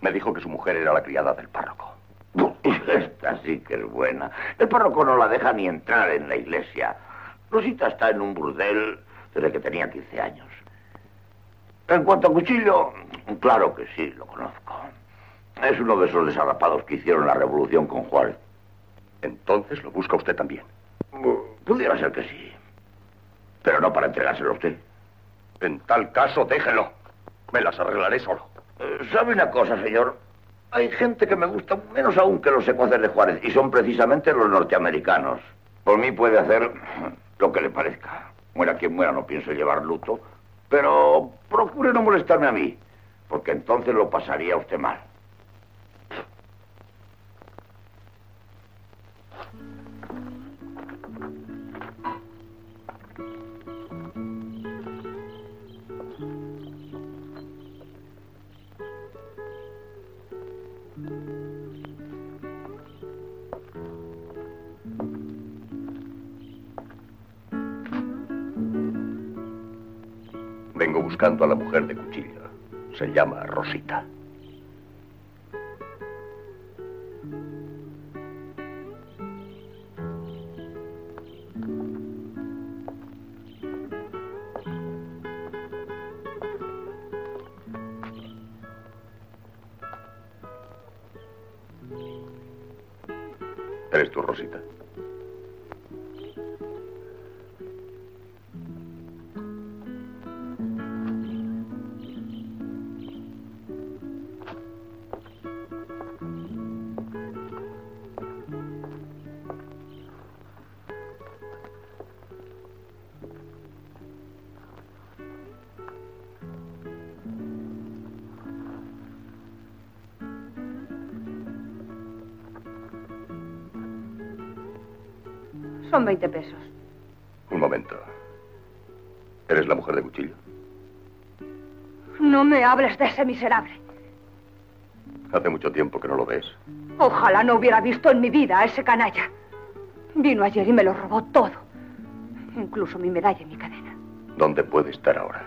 Me dijo que su mujer era la criada del párroco. Esta sí que es buena. El párroco no la deja ni entrar en la iglesia. Rosita está en un burdel desde que tenía 15 años. En cuanto a cuchillo, claro que sí, lo conozco. Es uno de esos desarrapados que hicieron la revolución con Juárez. Entonces lo busca usted también. Pudiera ser que sí. Pero no para entregárselo a usted. En tal caso, déjelo. Me las arreglaré solo. Eh, ¿Sabe una cosa, señor? Hay gente que me gusta menos aún que los secuaces de Juárez, y son precisamente los norteamericanos. Por mí puede hacer lo que le parezca. Muera quien muera, no pienso llevar luto. Pero procure no molestarme a mí, porque entonces lo pasaría usted mal. Buscando a la mujer de cuchillo. Se llama Rosita. Son 20 pesos. Un momento. ¿Eres la mujer de cuchillo? No me hables de ese miserable. Hace mucho tiempo que no lo ves. Ojalá no hubiera visto en mi vida a ese canalla. Vino ayer y me lo robó todo. Incluso mi medalla y mi cadena. ¿Dónde puede estar ahora?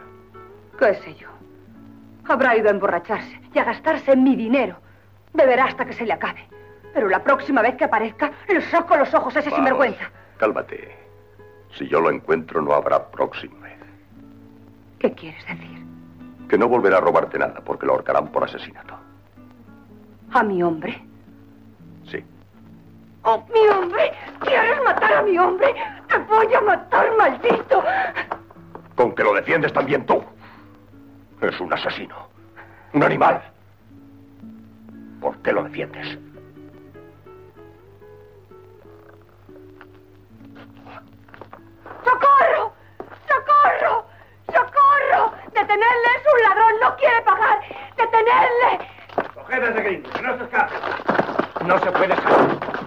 ¿Qué sé yo? Habrá ido a emborracharse y a gastarse mi dinero. Beberá hasta que se le acabe. Pero la próxima vez que aparezca, le saco los ojos a ese Vamos, sinvergüenza. Cálmate. Si yo lo encuentro, no habrá próxima vez. ¿Qué quieres decir? Que no volverá a robarte nada porque lo ahorcarán por asesinato. ¿A mi hombre? Sí. ¡Oh, mi hombre! ¿Quieres matar a mi hombre? ¡Te voy a matar, maldito! Con que lo defiendes también tú. Es un asesino. Un animal. ¿Por qué lo defiendes? ¡Detenerle! ¡Es un ladrón! ¡No quiere pagar! ¡Detenerle! Coged ese gringo, que no se escape. No se puede dejar.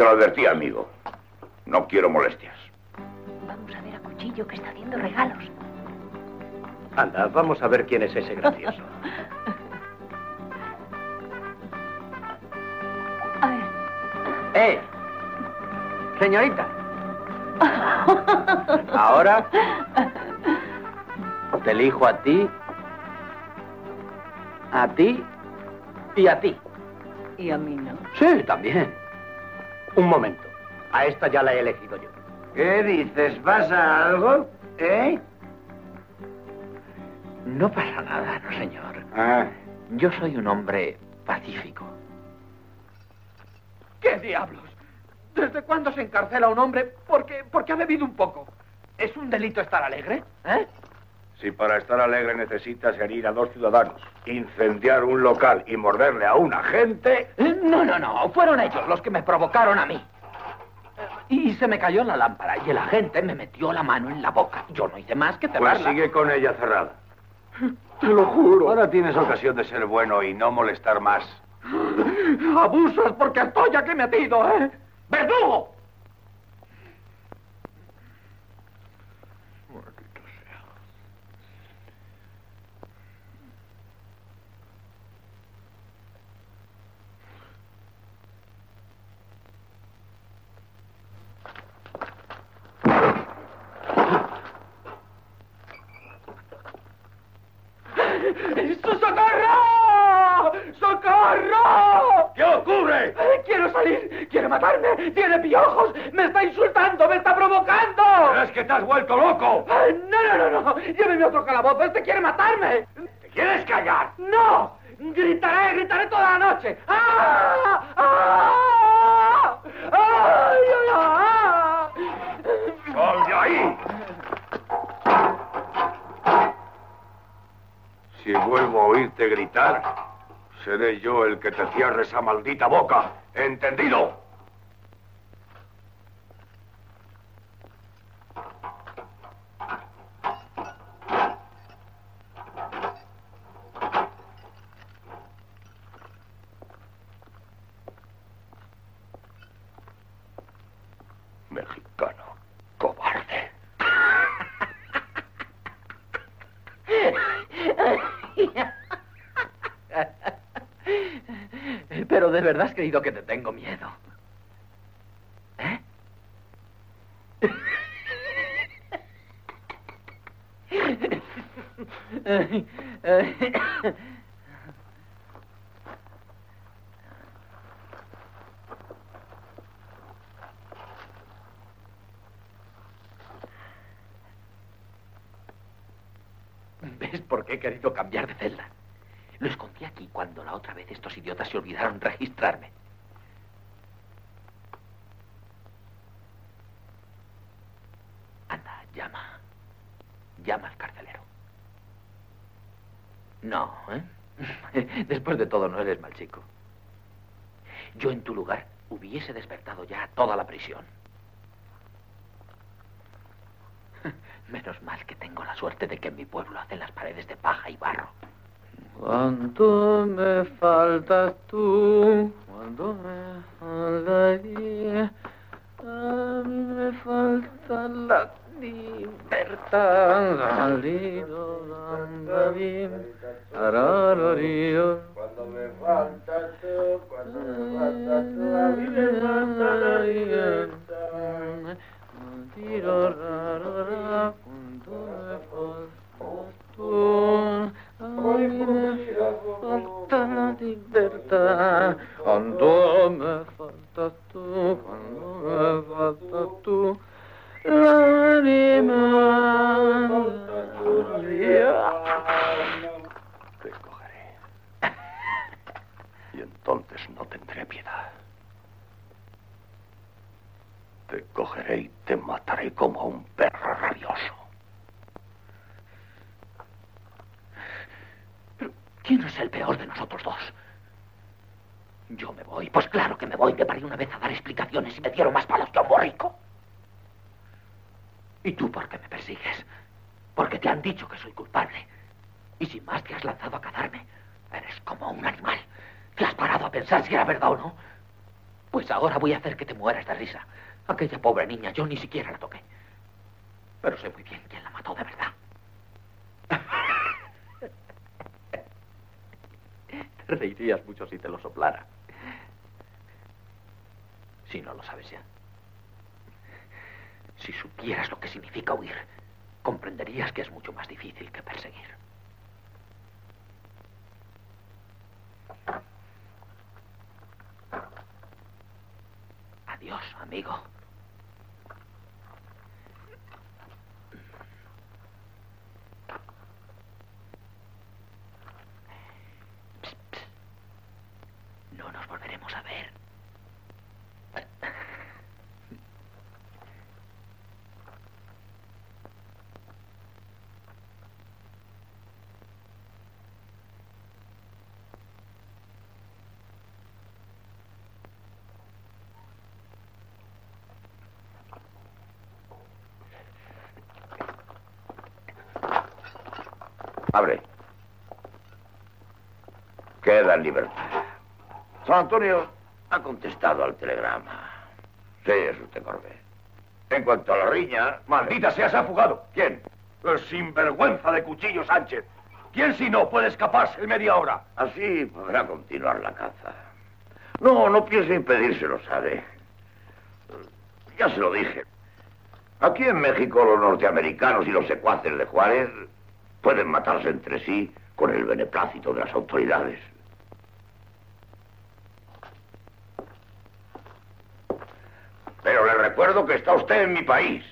Te lo advertí, amigo. No quiero molestias. Vamos a ver a Cuchillo que está haciendo regalos. Anda, vamos a ver quién es ese gracioso. ¡Eh! Señorita. Ahora te elijo a ti, a ti y a ti. Y a mí no. Sí, también. Un momento. A esta ya la he elegido yo. ¿Qué dices? ¿Pasa algo? ¿Eh? No pasa nada, no señor. Ah. Yo soy un hombre pacífico. ¿Qué diablos? ¿Desde cuándo se encarcela un hombre porque, porque ha bebido un poco? ¿Es un delito estar alegre? ¿Eh? Si para estar alegre necesitas herir a dos ciudadanos, incendiar un local y morderle a un agente... No, no, no. Fueron ellos los que me provocaron a mí. Y se me cayó la lámpara y el agente me metió la mano en la boca. Yo no hice más que Pues cerrarla. sigue con ella cerrada. Te lo juro. Ahora tienes ocasión de ser bueno y no molestar más. Abusas porque estoy aquí metido, ¿eh? ¡Verdugo! ¡Socorro! ¡Socorro! ¿Qué ocurre? Eh, ¡Quiero salir! ¡Quiere matarme! ¡Tiene piojos! ¡Me está insultando! ¡Me está provocando! ¡Es que te has vuelto loco! Eh, ¡No, no, no, no! ¡Lléveme a otro calabozo! ¡Este quiere matarme! ¿Te quieres callar? ¡No! ¡Gritaré, gritaré toda la noche! ¡Ah! ¡Ah! ¡Ay, ay, ay! ¡Sal de ahí! Si vuelvo a oírte gritar, seré yo el que te cierre esa maldita boca. ¿Entendido? Mexicano, cobarde. Pero de verdad has creído que te tengo miedo. ¿Eh? ¿Ves por qué he querido cambiar de celda? Lo escondí aquí cuando la otra vez estos idiotas se olvidaron registrarme. Anda, llama. Llama al carcelero. No, ¿eh? Después de todo, no eres mal Yo en tu lugar hubiese despertado ya a toda la prisión. Menos mal que tengo la suerte de que en mi pueblo hacen las paredes de paja y barro. Cuánto me faltas tú, y te mataré como a un perro rabioso. ¿Quién es el peor de nosotros dos? Yo me voy. Pues claro que me voy. Me paré una vez a dar explicaciones y me dieron más palos que a un borrico. ¿Y tú por qué me persigues? Porque te han dicho que soy culpable. Y sin más te has lanzado a cazarme. Eres como un animal. Te has parado a pensar si era verdad o no. Pues ahora voy a hacer que te mueras de risa. Aquella pobre niña, yo ni siquiera la toqué. Pero sé muy bien quién la mató de verdad. Te reirías mucho si te lo soplara. Si no lo sabes ya. Si supieras lo que significa huir, comprenderías que es mucho más difícil que perseguir. Adiós, amigo. Psst, psst. No nos volveremos a ver. Abre. En libertad. San Antonio ha contestado al telegrama. Sí, es usted, Corbet. En cuanto a la riña... Maldita sea, se ha fugado. ¿Quién? El sinvergüenza de Cuchillo Sánchez. ¿Quién si no puede escaparse en media hora? Así podrá continuar la caza. No, no piense impedírselo, ¿sabe? Ya se lo dije. Aquí en México los norteamericanos y los secuaces de Juárez pueden matarse entre sí con el beneplácito de las autoridades. Pero le recuerdo que está usted en mi país.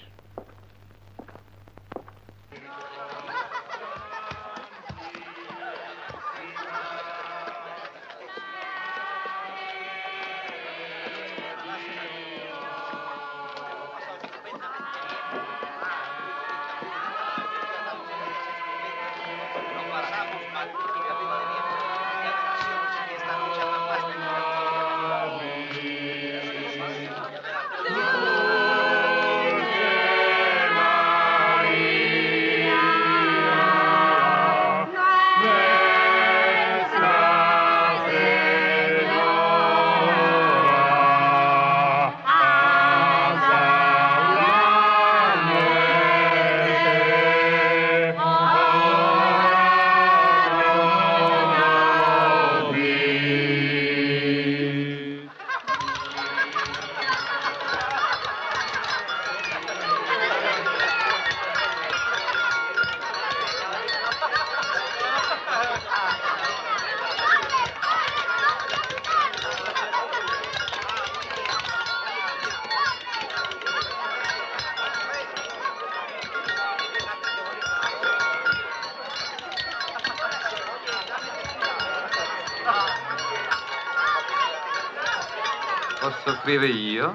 Posso scrivere io?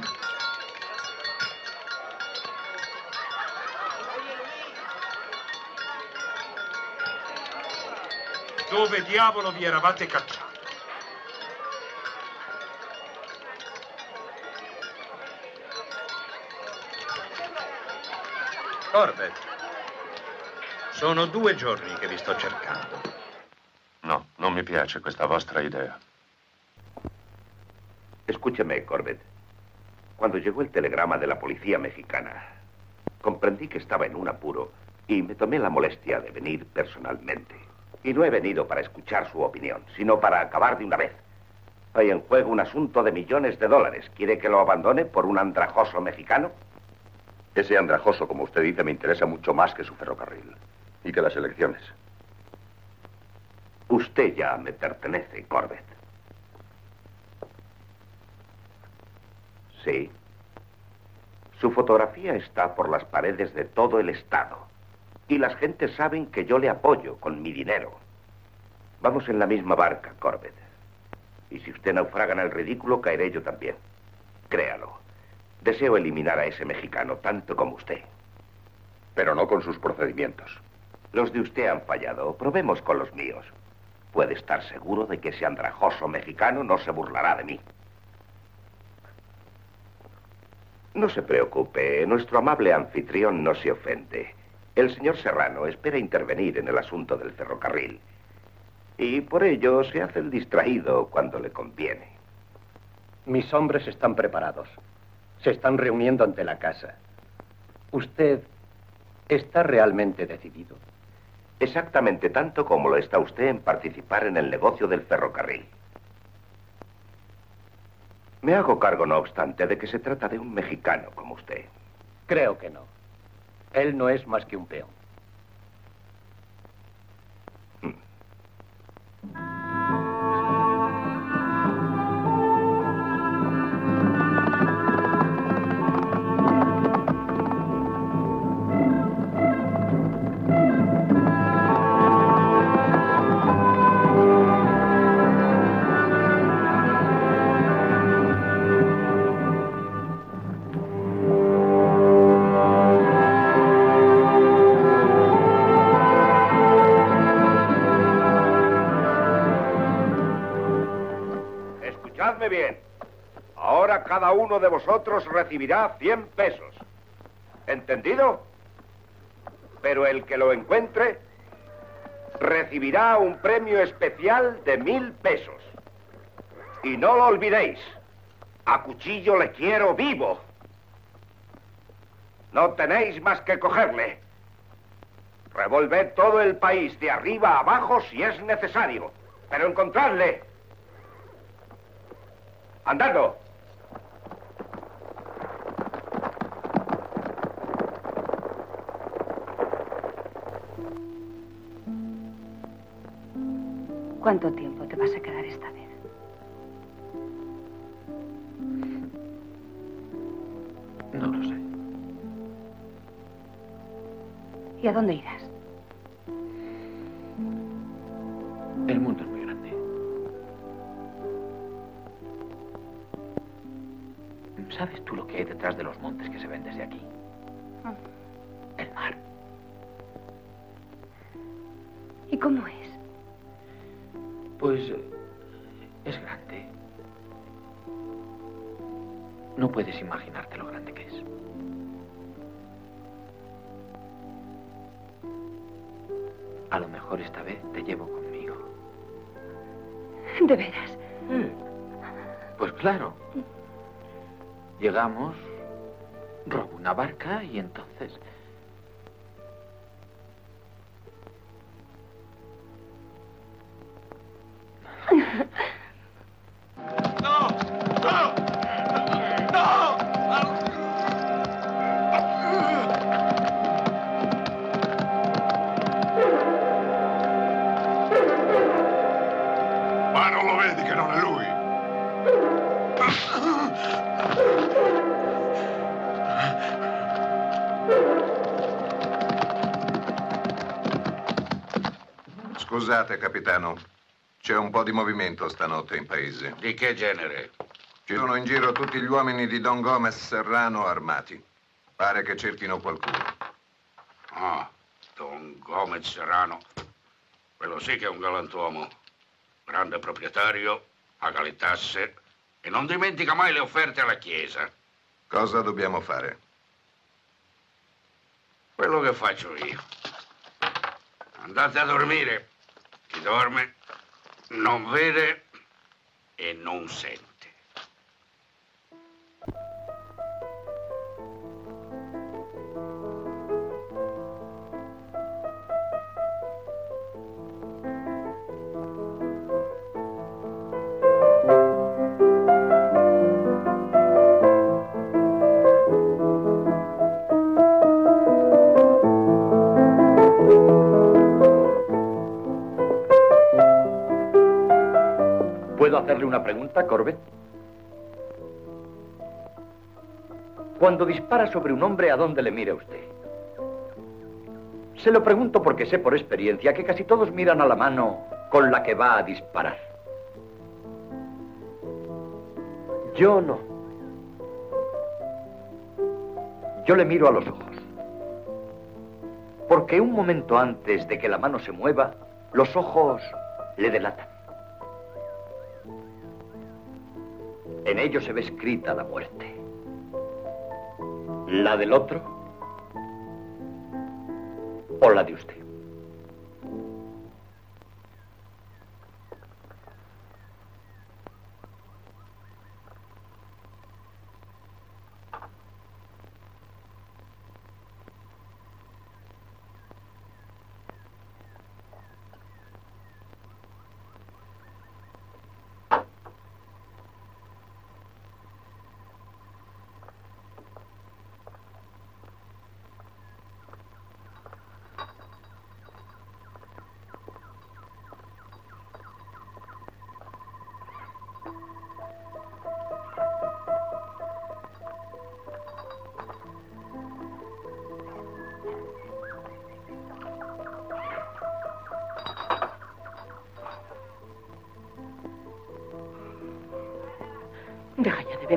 Dove diavolo vi eravate cacciati? Corbett, sono due giorni che vi sto cercando. No, non mi piace questa vostra idea. Escúcheme, Corbett. Cuando llegó el telegrama de la policía mexicana, comprendí que estaba en un apuro y me tomé la molestia de venir personalmente. Y no he venido para escuchar su opinión, sino para acabar de una vez. Hay en juego un asunto de millones de dólares. ¿Quiere que lo abandone por un andrajoso mexicano? Ese andrajoso, como usted dice, me interesa mucho más que su ferrocarril. Y que las elecciones. Usted ya me pertenece, Corbett. Sí. Su fotografía está por las paredes de todo el Estado. Y las gentes saben que yo le apoyo con mi dinero. Vamos en la misma barca, Corbett. Y si usted naufraga en el ridículo, caeré yo también. Créalo. Deseo eliminar a ese mexicano tanto como usted. Pero no con sus procedimientos. Los de usted han fallado. Probemos con los míos. Puede estar seguro de que ese andrajoso mexicano no se burlará de mí. No se preocupe, nuestro amable anfitrión no se ofende. El señor Serrano espera intervenir en el asunto del ferrocarril. Y por ello se hace el distraído cuando le conviene. Mis hombres están preparados. Se están reuniendo ante la casa. ¿Usted está realmente decidido? Exactamente tanto como lo está usted en participar en el negocio del ferrocarril. Me hago cargo, no obstante, de que se trata de un mexicano como usted. Creo que no. Él no es más que un peón. De vosotros recibirá 100 pesos. ¿Entendido? Pero el que lo encuentre recibirá un premio especial de mil pesos. Y no lo olvidéis. A Cuchillo le quiero vivo. No tenéis más que cogerle. Revolved todo el país de arriba a abajo si es necesario. Pero encontradle. Andando. ¿Cuánto tiempo te vas a quedar esta vez? No lo sé. ¿Y a dónde irás? Llegamos, robo una barca y entonces... Scusate, capitano. C'è un po' di movimento stanotte in paese. Di che genere? Ci sono in giro tutti gli uomini di Don Gomez Serrano armati. Pare che cerchino qualcuno. Ah, Don Gomez Serrano. Quello sì che è un galantuomo. Grande proprietario, paga le tasse e non dimentica mai le offerte alla Chiesa. Cosa dobbiamo fare? Quello che faccio io. Andate a dormire. Chi dorme non vede e non sente. Pregunta, Corbett? Cuando dispara sobre un hombre, ¿a dónde le mira usted? Se lo pregunto porque sé por experiencia que casi todos miran a la mano con la que va a disparar. Yo no. Yo le miro a los ojos. Porque un momento antes de que la mano se mueva, los ojos le delatan. En ellos se ve escrita la muerte. ¿La del otro? ¿O la de usted?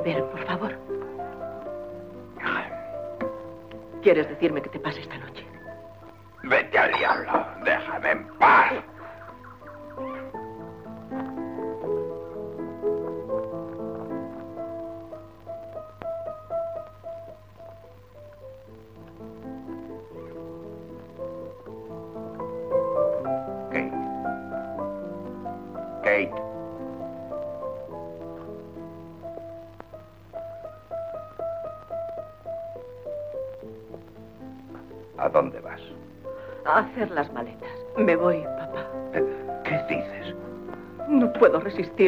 Por favor. ¿Quieres decirme qué te pasa esta noche?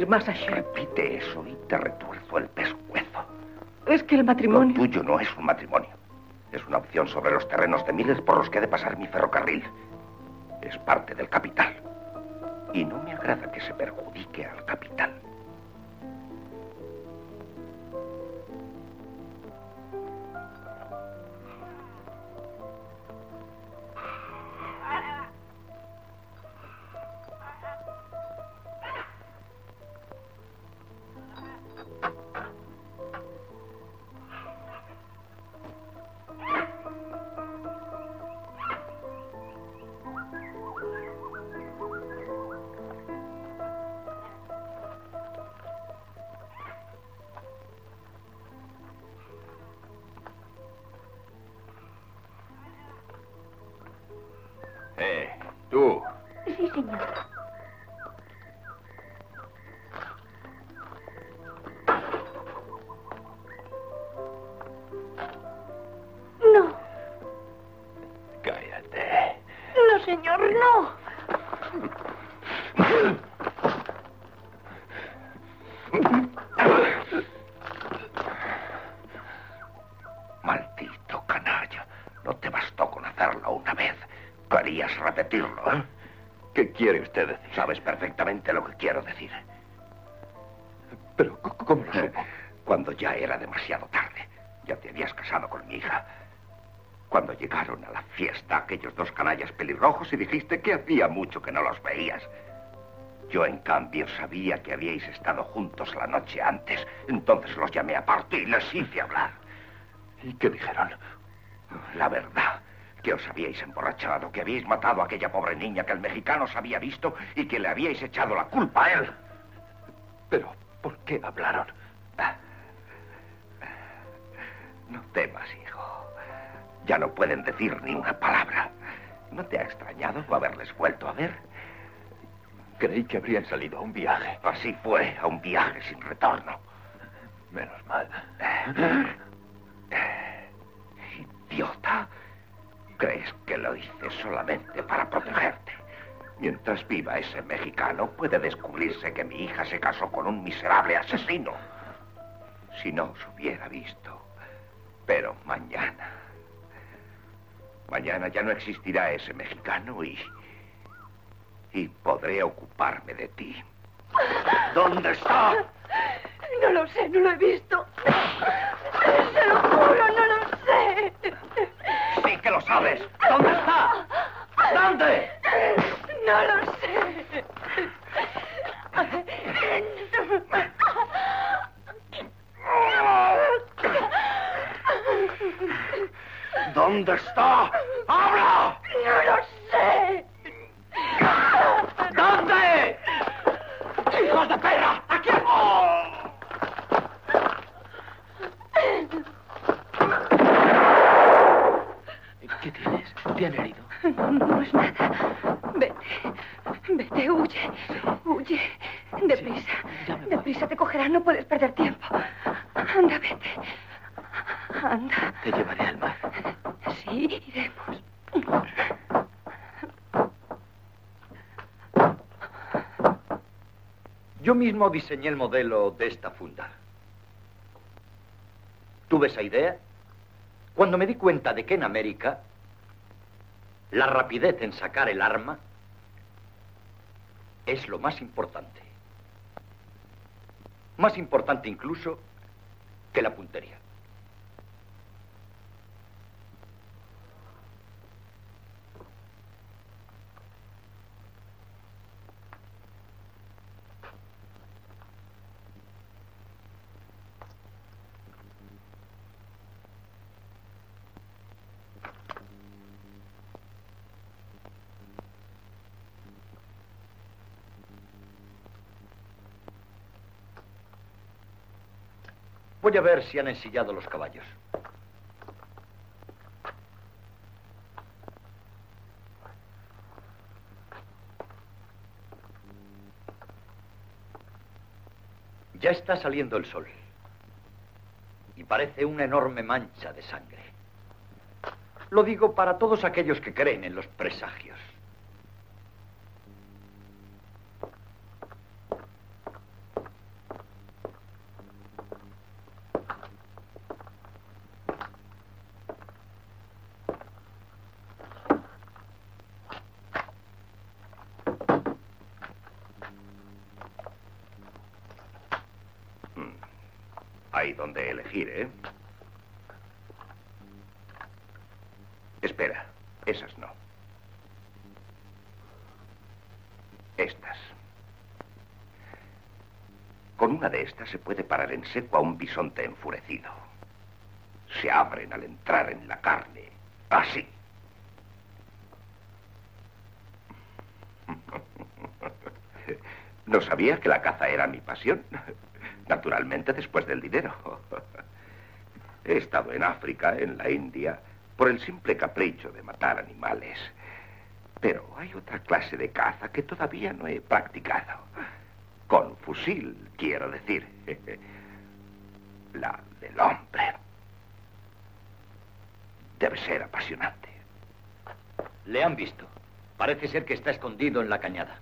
Más. Repite eso y te retuerzo el pescuezo. Es que el matrimonio... Lo tuyo no es un matrimonio. Es una opción sobre los terrenos de miles por los que he de pasar mi ferrocarril. Es parte del capital. Y no me agrada que se perjudique quiero decir. Pero, ¿cómo lo supo? Cuando ya era demasiado tarde. Ya te habías casado con mi hija. Cuando llegaron a la fiesta aquellos dos canallas pelirrojos y dijiste que hacía mucho que no los veías. Yo, en cambio, sabía que habíais estado juntos la noche antes. Entonces los llamé aparte y les hice hablar. ¿Y qué dijeron? La verdad, que os habíais emborrachado, que habíais matado a aquella pobre niña que el mexicano os había visto y que le habíais echado la culpa a él. Pero, ¿por qué hablaron? No temas, hijo. Ya no pueden decir ni una palabra. ¿No te ha extrañado no haberles vuelto a ver? Creí que habrían salido a un viaje. Así fue, a un viaje sin retorno. Menos mal. Idiota. ¿Crees que lo hice solamente para protegerte? Mientras viva ese mexicano, puede descubrirse que mi hija se casó con un miserable asesino. Si no os hubiera visto. Pero mañana. Mañana ya no existirá ese mexicano y. y podré ocuparme de ti. ¿Dónde está? No lo sé, no lo he visto. Se lo juro, no lo que lo sabes. ¿Dónde está? ¿Dónde? No lo sé. ¿Dónde está? ¡Habla! No lo sé. ¿Dónde? ¡Hijos de perra! ¡Aquí! ¿Qué tienes? ¿Te han herido? No es nada. Vete. Vete, huye. Huye. Deprisa. Deprisa te cogerán, no puedes perder tiempo. Anda, vete. Anda. Te llevaré al mar. Sí, iremos. Yo mismo diseñé el modelo de esta funda. Tuve esa idea cuando me di cuenta de que en América la rapidez en sacar el arma es lo más importante. Más importante incluso que la puntería. Voy a ver si han ensillado los caballos. Ya está saliendo el sol. Y parece una enorme mancha de sangre. Lo digo para todos aquellos que creen en los presagios. Hay donde elegir, ¿eh? Espera, esas no. Estas. Con una de estas se puede parar en seco a un bisonte enfurecido. Se abren al entrar en la carne. Así. No sabía que la caza era mi pasión. Naturalmente después del dinero. He estado en África, en la India, por el simple capricho de matar animales. Pero hay otra clase de caza que todavía no he practicado. Con fusil, quiero decir. La del hombre. Debe ser apasionante. Le han visto. Parece ser que está escondido en la cañada.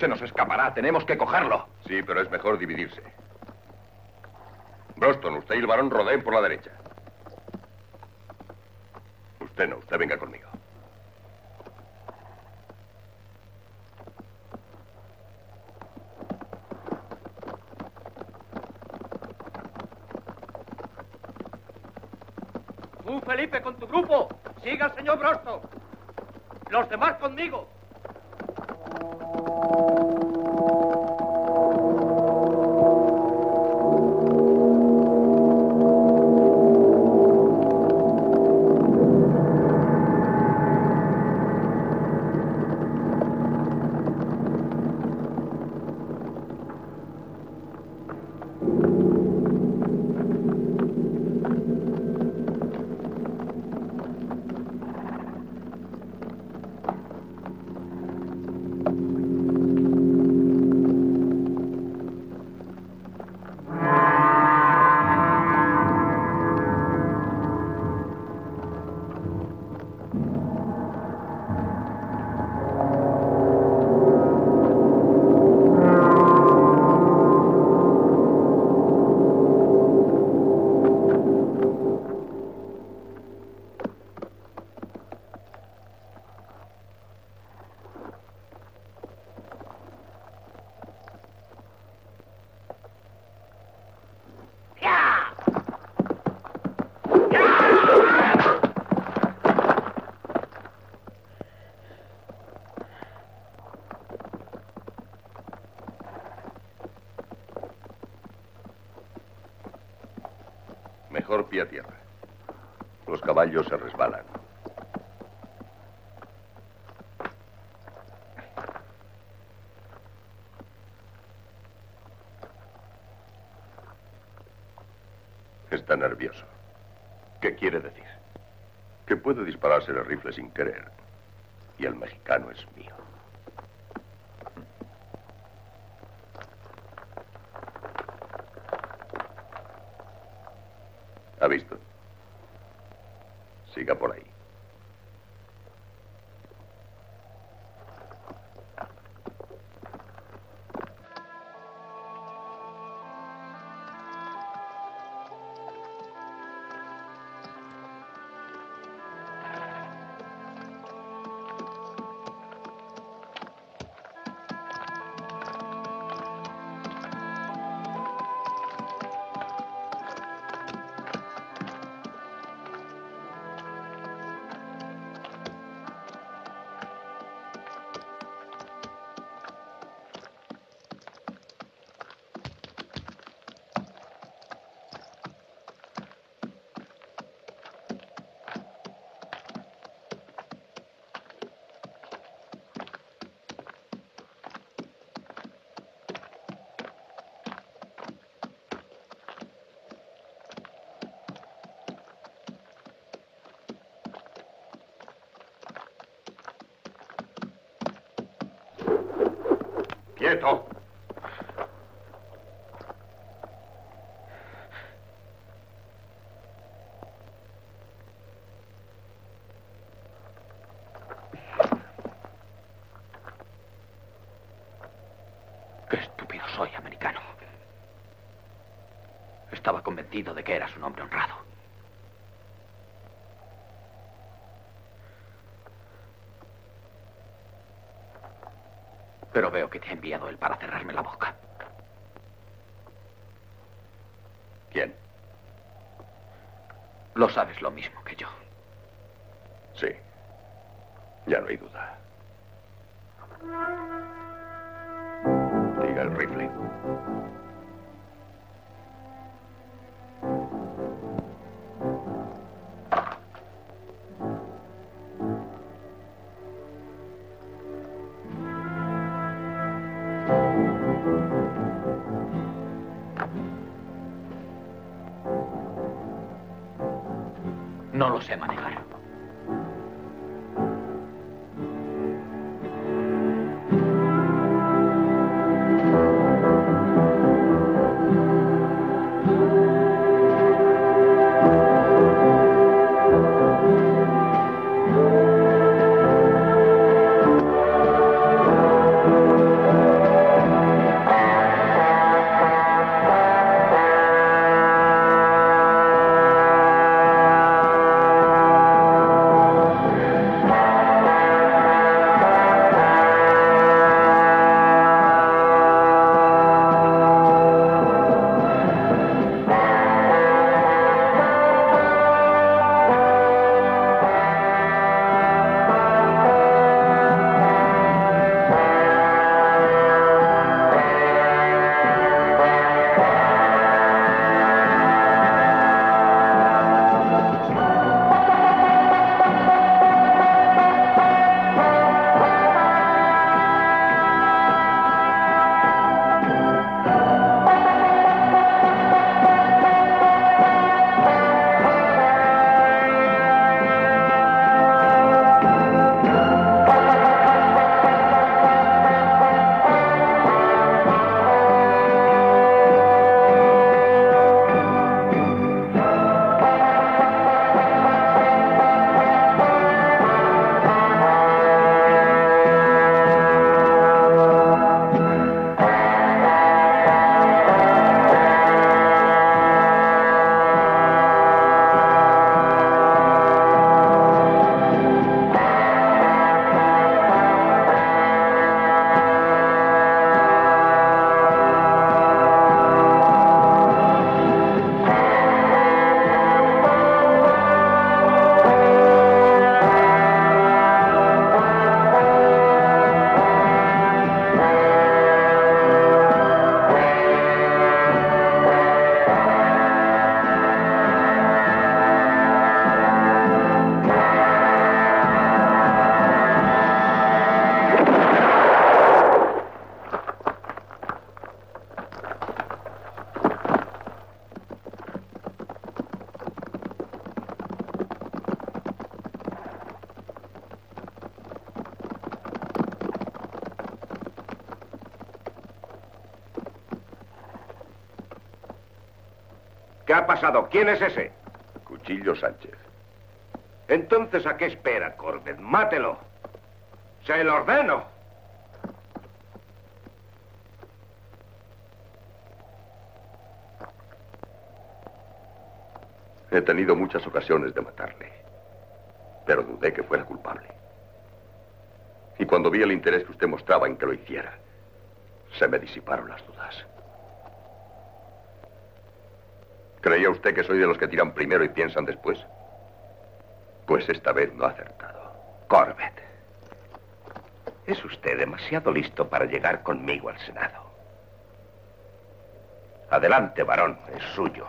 Se nos escapará. Tenemos que cogerlo. sí, pero es mejor dividirse. Broston, usted y el varón rodeen por la derecha. Tierra. Los caballos se resbalan. Está nervioso. ¿Qué quiere decir? Que puede dispararse el rifle sin querer. Y el mexicano es mío. ¿Ha visto? Siga por ahí. de que eras un hombre honrado. Pero veo que te ha enviado él para cerrarme la boca. ¿Quién? Lo sabes lo mismo que yo. Sí. Ya no hay duda. Tira el rifle. Lo sé manejar. Pasado? ¿Quién es ese? Cuchillo Sánchez. Entonces, ¿a qué espera, Corbett? Mátelo. Se lo ordeno. He tenido muchas ocasiones de matarle, pero dudé que fuera culpable. Y cuando vi el interés que usted mostraba en que lo hiciera, se me disiparon las dudas. ¿Creía usted que soy de los que tiran primero y piensan después? Pues esta vez no ha acertado. Corbett. Es usted demasiado listo para llegar conmigo al Senado. Adelante, varón, es suyo.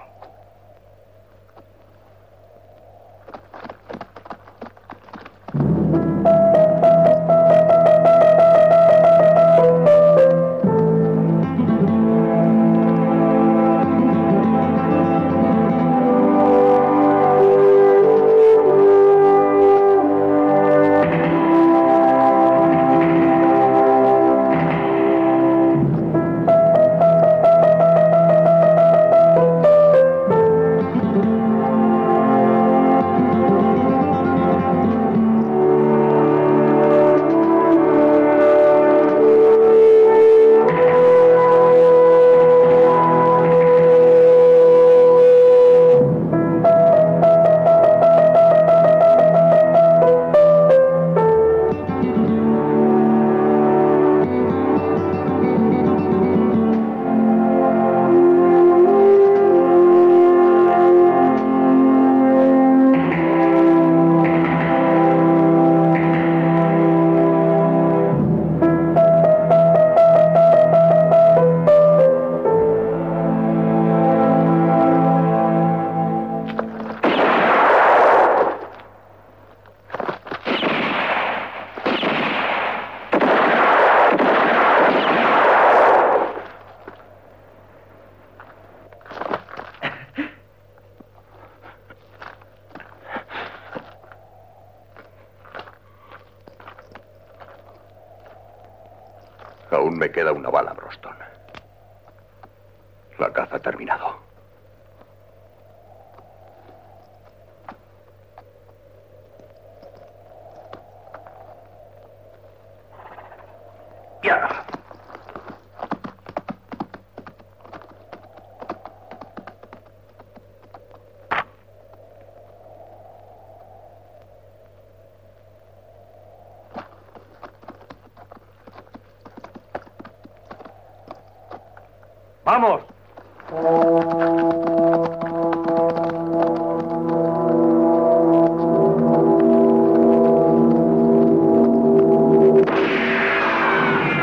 ¡Vamos!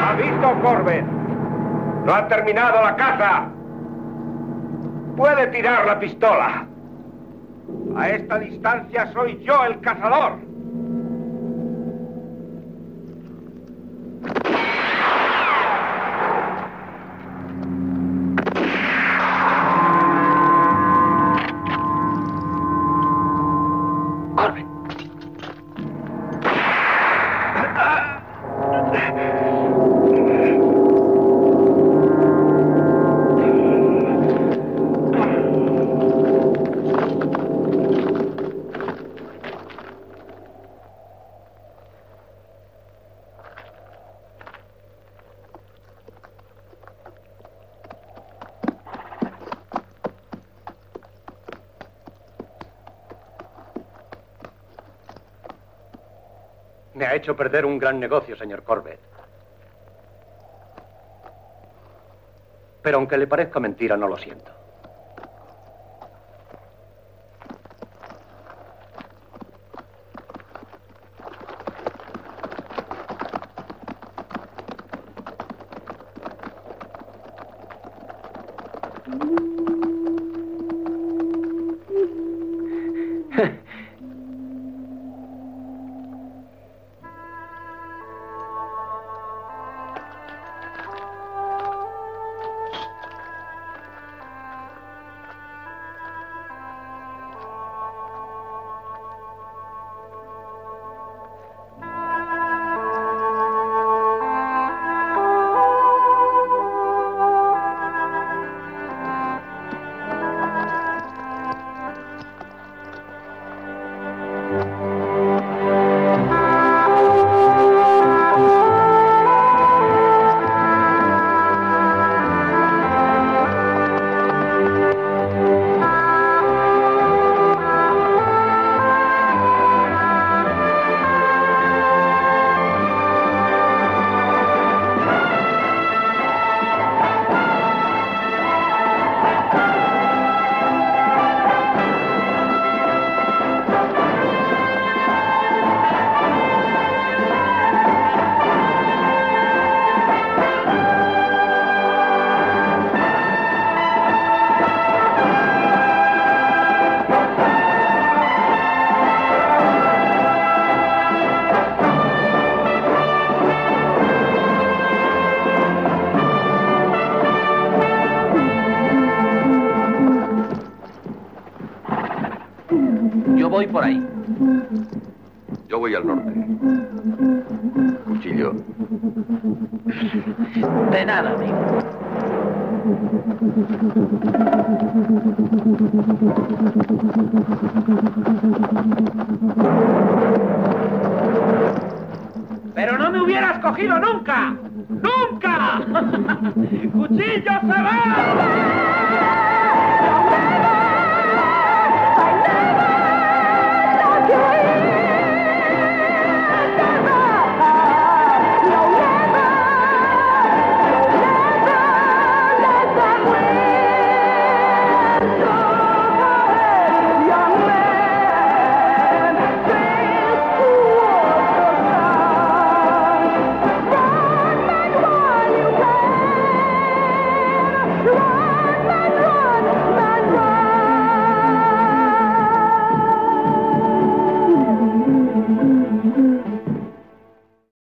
¿Ha visto, Corbett? No ha terminado la caza. Puede tirar la pistola. A esta distancia soy yo el cazador. Hecho perder un gran negocio, señor Corbett. Pero aunque le parezca mentira, no lo siento.